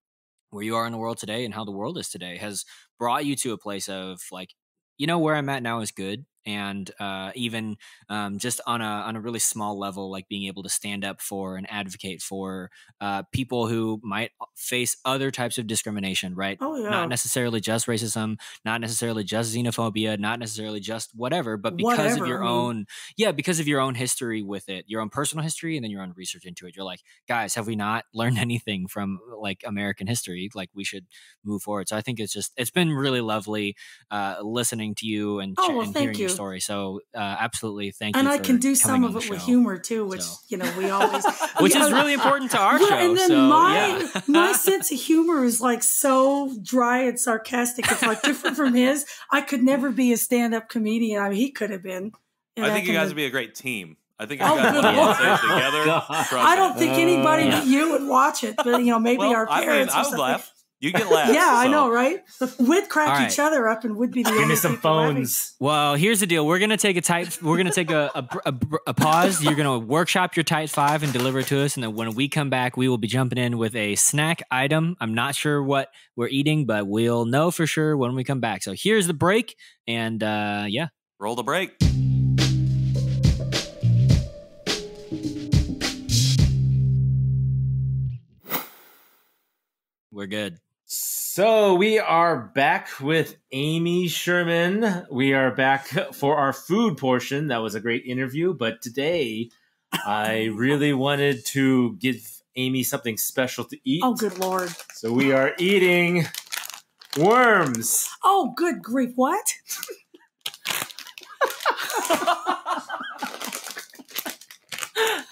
where you are in the world today and how the world is today has brought you to a place of like you know where i'm at now is good and uh, even um, just on a on a really small level, like being able to stand up for and advocate for uh, people who might face other types of discrimination, right? Oh yeah. Not necessarily just racism, not necessarily just xenophobia, not necessarily just whatever, but because of your I mean- own, yeah, because of your own history with it, your own personal history, and then your own research into it. You're like, guys, have we not (laughs) learned anything from like American history? Like we should move forward. So I think it's just it's been really lovely uh, listening to you and, Oh, ch- well, and thank hearing your you. Story. So uh, absolutely, thank and you. And I for can do some of it the with humor too, which So- you know we always, (laughs) (laughs) which Yeah, is really important to our yeah, show. And then so my yeah. my (laughs) sense of humor is like so dry and sarcastic. It's like different from his. I could never be a stand up comedian. I mean, he could have been. I think you guys would be a great team. I think you Oh, guys good would be lord. on stage together. God. Trust I don't think anybody Uh, but you would watch it, but you know maybe Well, our I mean, parents. I would laugh. You get laughs. Yeah, I know, right? We'd crack All each other up and would be the Give only me some people laughing. phones. Well, here's the deal. We're gonna take a type. We're gonna take a, a, a, a pause. You're gonna workshop your type five and deliver it to us, and then when we come back, we will be jumping in with a snack item. I'm not sure what we're eating, but we'll know for sure when we come back. So here's the break, and uh, yeah, Roll the break. we're good. So we are back with Amy Sherman. We are back for our food portion. That was a great interview, but today I really wanted to give Amy something special to eat. Oh, good lord! So we are eating worms. Oh, good grief! What? (laughs)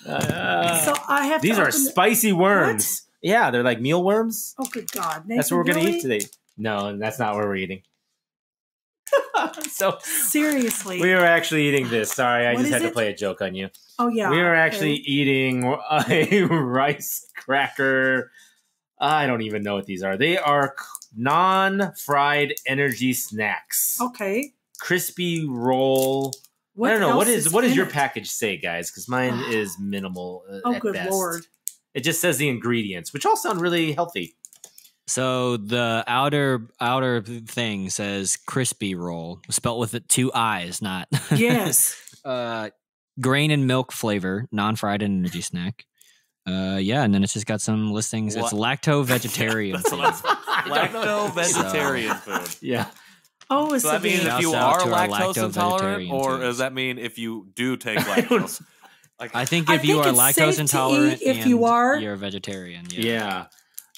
Uh, so I have. these are spicy worms. Yeah, they're like mealworms. Oh, good God! That's what we're gonna really? eat today. No, that's not what we're eating. (laughs) so Seriously. we are actually eating this. Sorry, I What just had to play a joke on you. oh yeah. we are okay. actually eating a (laughs) rice cracker. I don't even know what these are. They are non-fried energy snacks. Okay. Crispy roll. What I don't know what is, is what does your package say, guys? Because mine (gasps) is minimal. uh, Oh, at good best. lord! It just says the ingredients, which all sound really healthy. So the outer outer thing says crispy roll, spelt with it two eyes, not (laughs) Yes. uh, grain and milk flavor, non-fried energy snack. Uh, yeah, and then it's just got some listings. It's lacto vegetarian. (laughs) That's what food. I- Lacto vegetarian food. Yeah. Oh, it's So that the means if you are to our lactose intolerant, or does that mean if you do take (laughs) lactose? Like, I think I if you think are lactose intolerant, eat if you are, you're a vegetarian. Yeah. Yeah.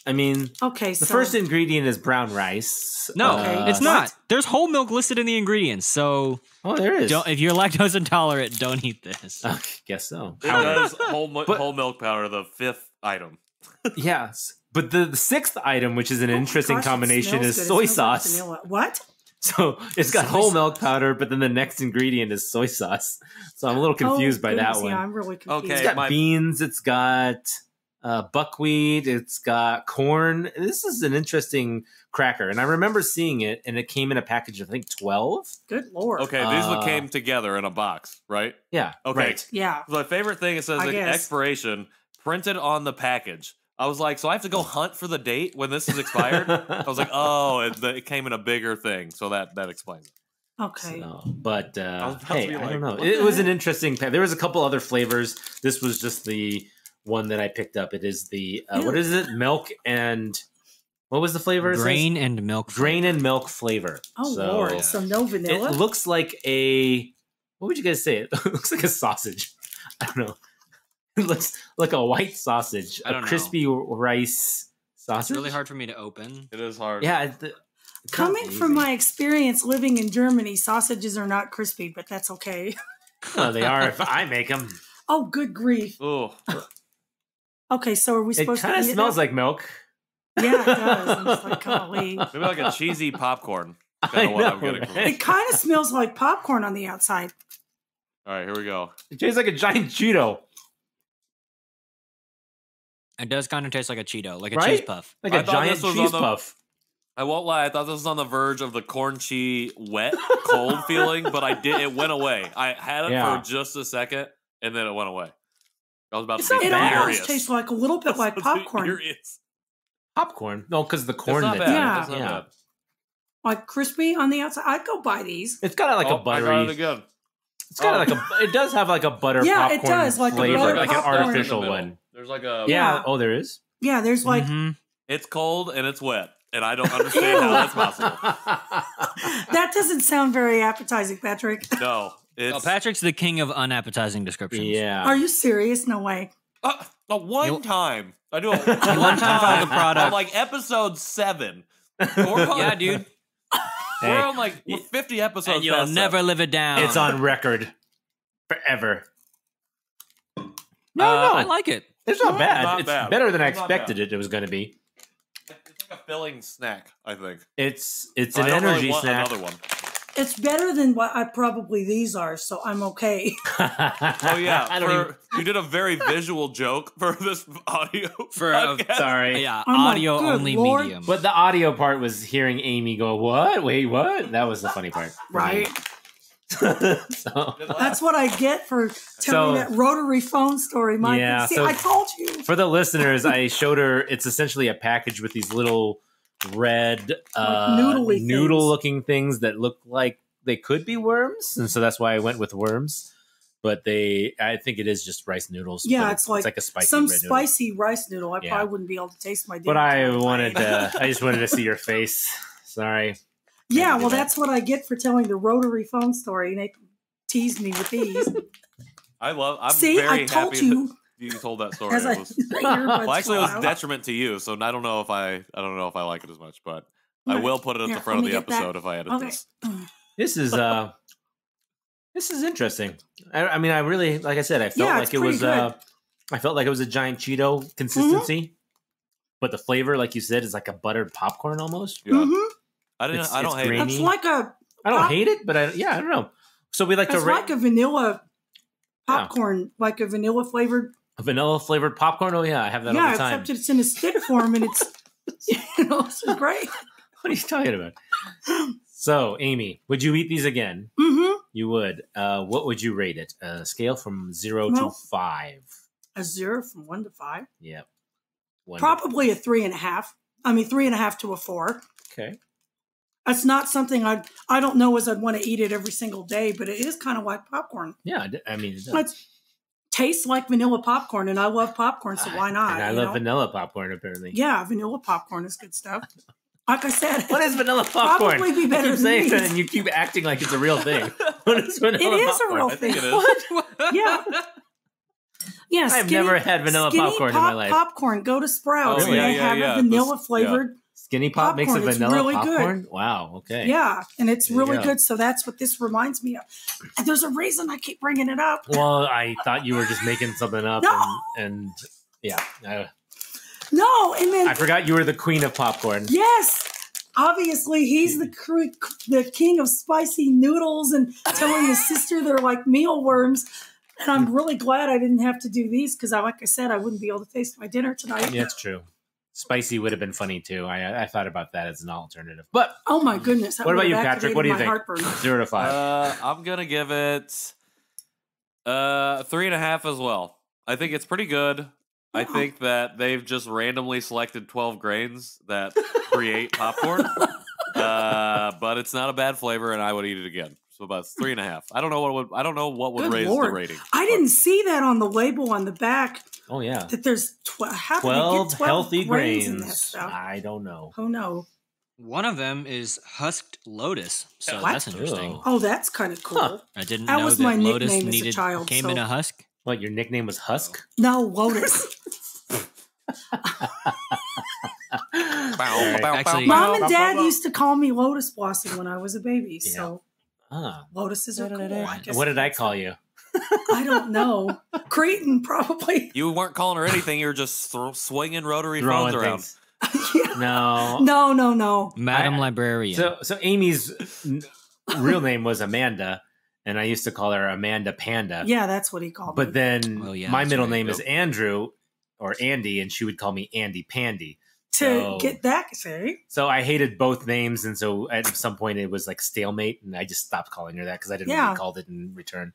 I mean, Okay. the so, first ingredient is brown rice. No, Okay. it's What? not. There's whole milk listed in the ingredients. So Oh, there is. don't, if you're (laughs) lactose intolerant, don't eat this. (laughs) Okay, guess so. it does (laughs) whole, But- whole milk powder, the fifth item. yes. But the, the sixth item, which is an Oh, interesting gosh, combination, is good. Soy smells like sauce. What? (laughs) So it's got Soy whole milk powder, but then the next ingredient is soy sauce. (laughs) So I'm a little confused Oh, by that one. Yeah, I'm really confused. Okay, it's got my- beans. It's got uh, buckwheat. It's got corn. This is an interesting cracker, and I remember seeing it, and it came in a package of I think twelve. Good lord. Okay, these Uh, came together in a box, right? Yeah. Okay. Right. Yeah. My favorite thing it says like, expiration printed on the package. I was like, so I have to go hunt for the date when this is expired. I was like, (laughs) oh, it, the, it came in a bigger thing, so that that explains it. Okay. So, but uh, was about to hey, be I like, don't know. It the was an interesting. Pa- there was a couple other flavors. This was just the one that I picked up. It is the uh, what Ew. it? Milk and what was the flavor? It? Grain and milk. grain and milk flavor. Oh so lord. So no vanilla. It looks like a. What would you guys say? (laughs) It looks like a sausage. (laughs) I don't know. It (laughs) looks like a white sausage, I a don't know. crispy rice sausage. It's really hard for me to open. It is hard. Yeah. It, it's not Coming from my experience living in Germany, sausages are not crispy, but that's okay. (laughs) Well, they are if I (laughs) make them. Oh, good grief. Ooh, Okay, so are we supposed? It supposed kind to of eat smells it? like milk. Yeah, it does. I'm just like, golly. maybe like a cheesy popcorn. I Kind of what I'm know, getting from? It kind of smells like popcorn on the outside. All right, here we go. It tastes like a giant Cheeto, It does kind of taste like a Cheeto, like a Right? cheese puff. like I a thought giant cheese the- puff. I won't lie. I thought this was on the verge of the corn cheese wet, cold (laughs) feeling, but I did. It went away. I had it Yeah. for just a second, and then it went away. I was about It's to not be It almost tastes like a little bit (laughs) like popcorn, Furious. Popcorn? No, because the It's corn. not that's bad. in it. Yeah. It's not yeah. bad. like crispy on the outside. I'd go buy these. It's got like Oh, a I buttery. got it again. It's got Oh. like a. It does have like a butter. Yeah, it does, like a flavor, butter like an artificial In the middle. one. There's like a. Yeah. Yeah. Oh, there is. Yeah, there's like Mhm. It's cold and it's wet, and I don't understand how that's possible. (laughs) that doesn't sound very appetizing, Patrick. (laughs) No, it's Oh, Patrick's the king of unappetizing descriptions. yeah. Are you serious? No way. Uh, uh, one You- time. I do a (laughs) one time found the on product. like episode seven. We're on, Yeah, dude. We're on like we're 50 episodes. And you'll past never that. live it down. it's on record forever. No, No, no, I like it. It's not It's bad. not it's bad. better than I It's not expected it. It was going to be. It's like a filling snack. I think It's it's an don't really energy want snack. Another one. It's better than what I probably these are, so I'm okay. (laughs) Oh yeah, I don't for- even. you did a very visual joke for this audio. For uh, a- Sorry. Yeah, oh I'm audio good only Lord. medium. But the audio part was hearing Amy go, "What? Wait, what?" That was the funny part, for me. Right? (laughs) so, That's what I get for telling So- that rotary phone story, Mike. Yeah, See, so- I told you. for the listeners, I showed her. It's essentially a package with these little red, uh, things. noodle-looking things that look like they could be worms, and so that's why I went with worms. But they, I think it is just rice noodles. Yeah, but it's like a spicy Some spicy rice noodle. I Yeah. probably wouldn't be able to taste my. But I wanted to. (laughs) I just wanted to see your face. Sorry. Yeah, well, that's what I get for telling the rotary phone story, and they teased me with these. I love. I'm See, very I told happy you that you told that story. It I. was, (laughs) my well, actually, it was detriment to you. So I don't know if I. I don't know if I like it as much, but I will put it at Here, the front of the me get that. episode if I edit Okay. this. (clears throat) This is uh this is interesting. I, I mean, I really, like I said, I felt Yeah, like it was. pretty uh I felt like it was a giant Cheeto consistency, but the flavor, like you said, is like a buttered popcorn almost. Yeah, Mhm. I didn't. It's- I don't hate grainy. it. That's like a. I don't Pop- hate it, but I yeah, I don't know. So we like It's to rate like a vanilla Yeah. popcorn, like a vanilla flavored. A vanilla flavored popcorn. Oh yeah, I have that all Yeah, the time. except it's in a stick form, and it's (laughs) you know, this is great. (laughs) What are you talking about? So, Amy, would you eat these again? hmm You would. Uh, what would you rate it? A scale from zero Well- to five. A zero from one to five. Yep. One. Probably a three and a half. I mean, three and a half to a four. Okay. That's not something I I don't know as I'd want to eat it every single day, but it is kind of like popcorn. Yeah, I mean, it does. Tastes like vanilla popcorn, and I love popcorn, so why not? And I love know? vanilla popcorn. Apparently. Yeah, vanilla popcorn is good stuff. Like I said, What is vanilla (laughs) popcorn? Probably be better I keep than saying that, and you keep acting like it's a real thing. (laughs) What is vanilla It is a real I think it thing. is. (laughs) Yeah. Yeah, I've never had vanilla popcorn in my life. Popcorn, go to Sprouts. Oh, and they yeah, have yeah. a vanilla flavored. Skinny pop makes a Popcorn, it's vanilla really good. Wow. Okay. Yeah. and it's There really go. good. So that's what this reminds me of. And there's a reason I keep bringing it up. Well, I thought you were just making something up, No. and, and yeah, I, No, and then I forgot you were the queen of popcorn. yes, obviously he's the hmm. the king of spicy noodles and telling his sister they're like mealworms. And I'm hmm. really glad I didn't have to do these because, I, like I said, I wouldn't be able to taste my dinner tonight. Yeah, it's true. Spicy would have been funny too. I I thought about that as an alternative. But Oh my goodness! what about you, Patrick? What do you think? heartburn. (laughs) Zero to five. Uh, I'm gonna give it uh three and a half as well. I think it's pretty good. I think that they've just randomly selected 12 grains that create popcorn. (laughs) Uh, but it's not a bad flavor, and I would eat it again. So about three and a half. I don't know what would I don't know what would Good raise Lord. the rating. I didn't see that on the label on the back oh yeah, that there's tw- how twelve, get 12 healthy grains, in that stuff? I don't know. Oh no! One of them is husked lotus, so What? that's interesting. Oh, that's kind of cool. Huh. I didn't That know was that my lotus nickname as a needed child, came so- in a husk. What your nickname was Husk? (laughs) No, Lotus. Bow, (laughs) bow, Actually- bow, Mom bow, and bow, Dad bow. (laughs) used to call me Lotus Blossom when I was a baby. Yeah. So Ah. lotuses are cool. I guess What did I call you? I don't know. (laughs) cretin, probably. You weren't calling her anything. You were just thro- swinging rotary Throwing phones around. things. Yeah. (laughs) No. No, no, no. Madam I- Librarian. So so Amy's n- real name was Amanda, and I used to call her Amanda Panda. Yeah, that's what he called But me. then Oh, yeah, my that's middle right. name is Andrew or Andy, and she would call me Andy Pandy. To so- get that, Sorry. So I hated both names, and so at some point it was like stalemate, and I just stopped calling her that because I didn't know Yeah. what called it in return.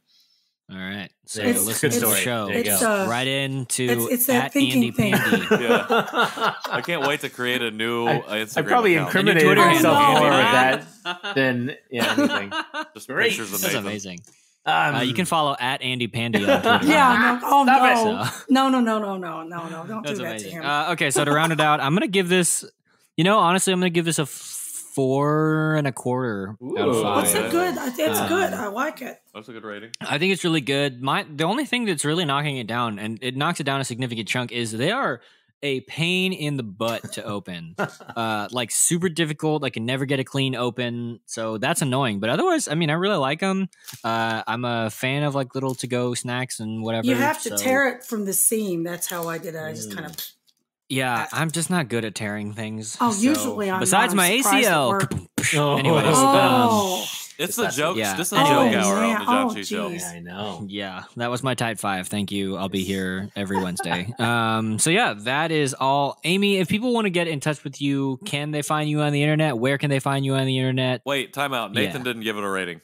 All right. So It's- listen good to the show. There you It's, go. uh, right into it's- it's that at Andy thing. Pandy. (laughs) Yeah. I can't wait to create a new I- uh, Instagram I probably account. incriminated myself more with that than yeah anything. (laughs) Just Great. pictures of That's Nathan. amazing. Um, Uh, you can follow at Andy Pandy on (laughs) Twitter. yeah, no, oh Stop no. it. (laughs) no, no, no, no, no, no, no, don't That's do that to him. Uh, okay, so to round it out, I'm gonna give this. You know, honestly, I'm gonna give this a four and a quarter out of five. What's a good? It's Um, good. I like it. That's a good rating. I think it's really good. My the only thing that's really knocking it down, and it knocks it down a significant chunk, is they are a pain in the butt to open. (laughs) uh, like super difficult. I can never get a clean open, so that's annoying. But otherwise, I mean, I really like them. Uh, I'm a fan of like little to go snacks and whatever. You have to so- tear it from the seam. That's how I did it. I just Mm. kind of. Yeah, I'm just not good at tearing things. Oh, so- usually I'm. besides not. My ACL. (laughs) Oh. Anyways, um, Oh, It's the That's- jokes. yeah. This is a joke man. hour on the John Oh, Chi Show. Yeah, I know. Yeah, that was my type five. Thank you. I'll be here every (laughs) Wednesday. um, so yeah, that is all. Amy, if people want to get in touch with you, can they find you on the internet? Where can they find you on the internet? Wait, time out. Nathan Yeah. didn't give it a rating.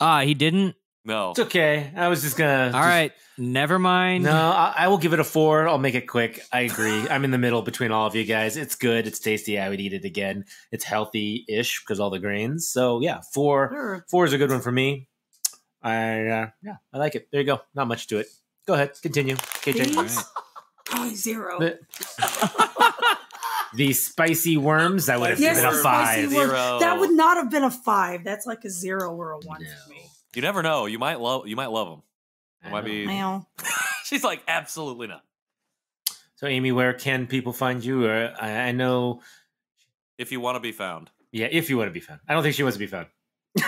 Ah, he didn't. No. It's okay. I was just gonna. All right, never mind. No, I, I will give it a four. I'll make it quick. I agree. I'm in the middle between all of you guys. It's good. It's tasty. I would eat it again. It's healthy ish because all the grains. So yeah, four. sure. Four is a good one for me. I uh, yeah, I like it. There you go. Not much to it. Go ahead. Continue. KJ. These? All right. Probably (laughs) zero. The, the spicy worms. I would have Yes, given a five. Zero. That would not have been a five. That's like a zero or a one for me. You never know. You might love. You might love them. I It might know. be. Well, (laughs) She's like, absolutely not. So Amy, where can people find you? Or I, I know. If you want to be found, Yeah, if you want to be found. I don't think she wants to be found. (laughs)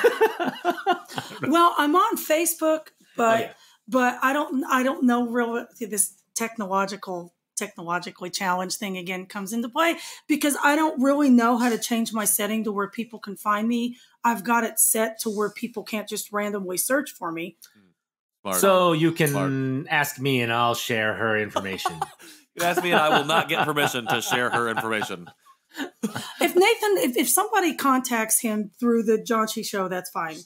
well, I'm on Facebook, oh, but Oh, yeah. but I don't I don't know real this technological technologically challenged thing again comes into play because I don't really know how to change my setting to where people can find me. I've got it set to where people can't just randomly search for me. smart. So you can Smart. ask me and I'll share her information. (laughs) you ask me, and I will not get permission to share her information. If Nathan, if, if somebody contacts him through the Janchi show, that's fine.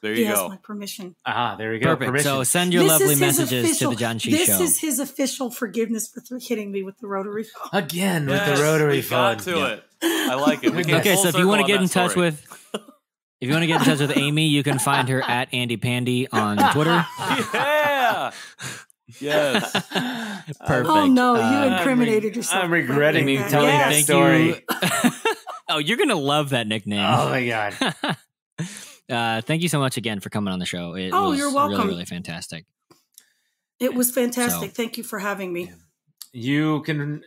There He you has go. my permission. ah, there we go. Perfect. Permission. So send your This lovely messages official- to the Janchi This Show. is his official forgiveness for th- hitting me with the rotary phone. Again with the rotary we phone. got to it. I like it. We (laughs) okay, so if you want to get in that touch story. with, if you want to get in touch with Amy, you can find her at Andy Pandy on (laughs) Twitter. yeah. Yes. (laughs) Perfect. Oh no, you Uh, incriminated yourself. I'm regretting Like me telling Yes. that Thank story. you. oh, you're gonna love that nickname. Oh my god. Uh, thank you so much again for coming on the show. It Oh, was you're really, welcome. really fantastic. It was fantastic. So- Thank you for having me. You can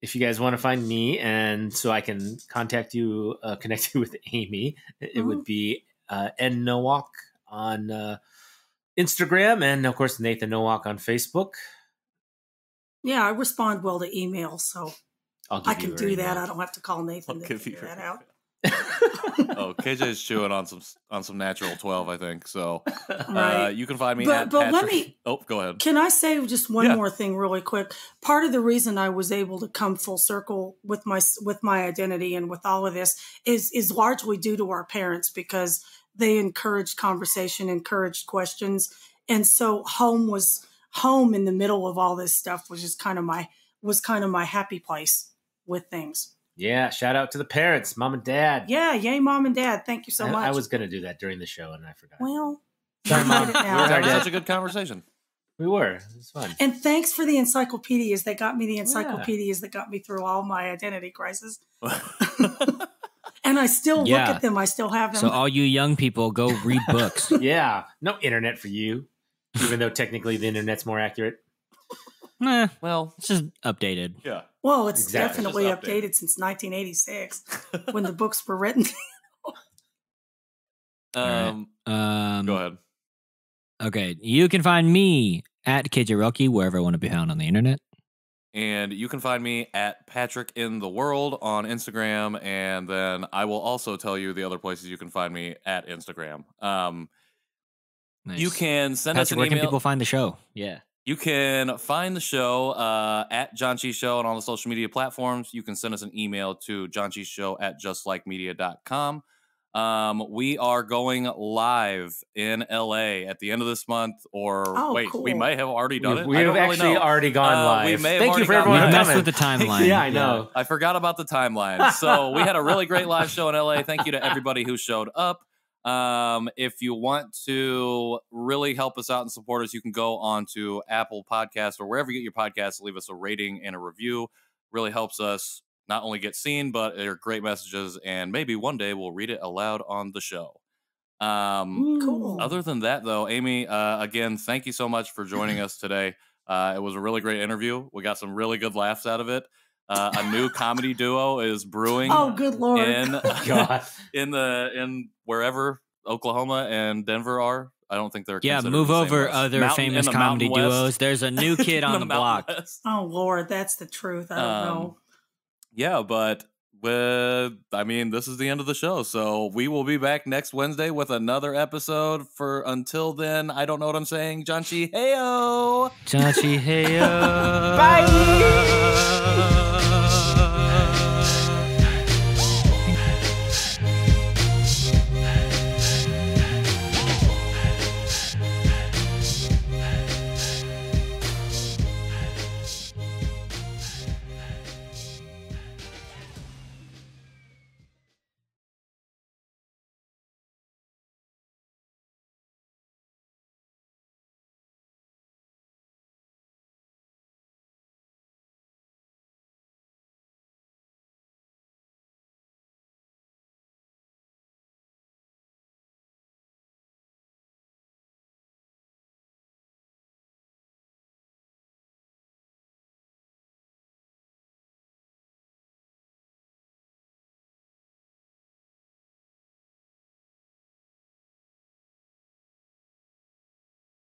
if you guys want to find me and so I can contact you, uh, connect (laughs) you with Amy, it Mm-hmm. would be uh, N Nowack on uh, Instagram and of course Nathan Nowack on Facebook. Yeah, I respond well to email, so I'll give I you can her do that. email. I don't have to call Nathan I'll to give figure her that out. Oh, KJ's chewing on some on some natural twelve, I think. So (laughs) uh, you can find me But- at but let me- Oh, go ahead. Can I say just one Yeah. more thing really quick? Part of the reason I was able to come full circle with my with my identity and with all of this is is largely due to our parents because they encouraged conversation, encouraged questions, and so home was home in the middle of all this stuff was just kind of my was kind of my happy place with things. Yeah, shout out to the parents, mom and dad. Yeah, yay, mom and dad, thank you so I, much. I was gonna do that during the show and I forgot. well. Sorry, Mom. (laughs) We were having such a good conversation. we were. It was fun. And thanks for the encyclopedias that got me the encyclopedias that got me through all my identity crisis. (laughs) And I still Yeah. look at them. I still have them. So all you young people, go read books. (laughs) yeah, no internet for you, even though technically the internet's more accurate. Nah, well, it's just updated. yeah. well, it's Exactly. definitely Just updated. updated since 1986 (laughs) when the books were written. (laughs) Um, Um, go ahead. Okay, you can find me at KJ Rocky wherever I want to be found on the internet. And you can find me at Patrick in the World on Instagram, and then I will also tell you the other places you can find me at Instagram. Um, Nice. You can send us Patrick, an where can people find the show? Yeah. You can find the show uh, at Janchi Show on all the social media platforms. You can send us an email to janchishow at justlikemedia.com. Um, we are going live in LA at the end of this month, or Oh, wait, we cool. may have already done it. We I have don't really actually already gone Uh, we live. may have Thank you for gone everyone We live. messed with the (laughs) timeline. yeah, I know. I forgot about the timeline. So we had a really great live show in LA. Thank you to everybody who showed up. Um, if you want to really help us out and support us, you can go on to Apple Podcasts or wherever you get your podcasts, leave us a rating and a review. Really helps us not only get seen, but they're great messages, and maybe one day we'll read it aloud on the show. Um, cool. other than that, though, Amy, uh, again, thank you so much for joining us today. Uh, it was a really great interview. We got some really good laughs out of it. Uh, a new comedy duo is brewing oh, good lord! in (laughs) God. in the in wherever Oklahoma and Denver are. I don't think they're Yeah, considered move the same over West. other Mountain- famous the comedy West. duos. There's a new (laughs) kid on the, Mountain block. West. oh lord, that's the truth. I don't Um, know. Yeah, but with I mean, this is the end of the show. So we will be back next Wednesday with another episode. For until then, I don't know what I'm saying. Janchi, heyo. Chachi, hey, Bye.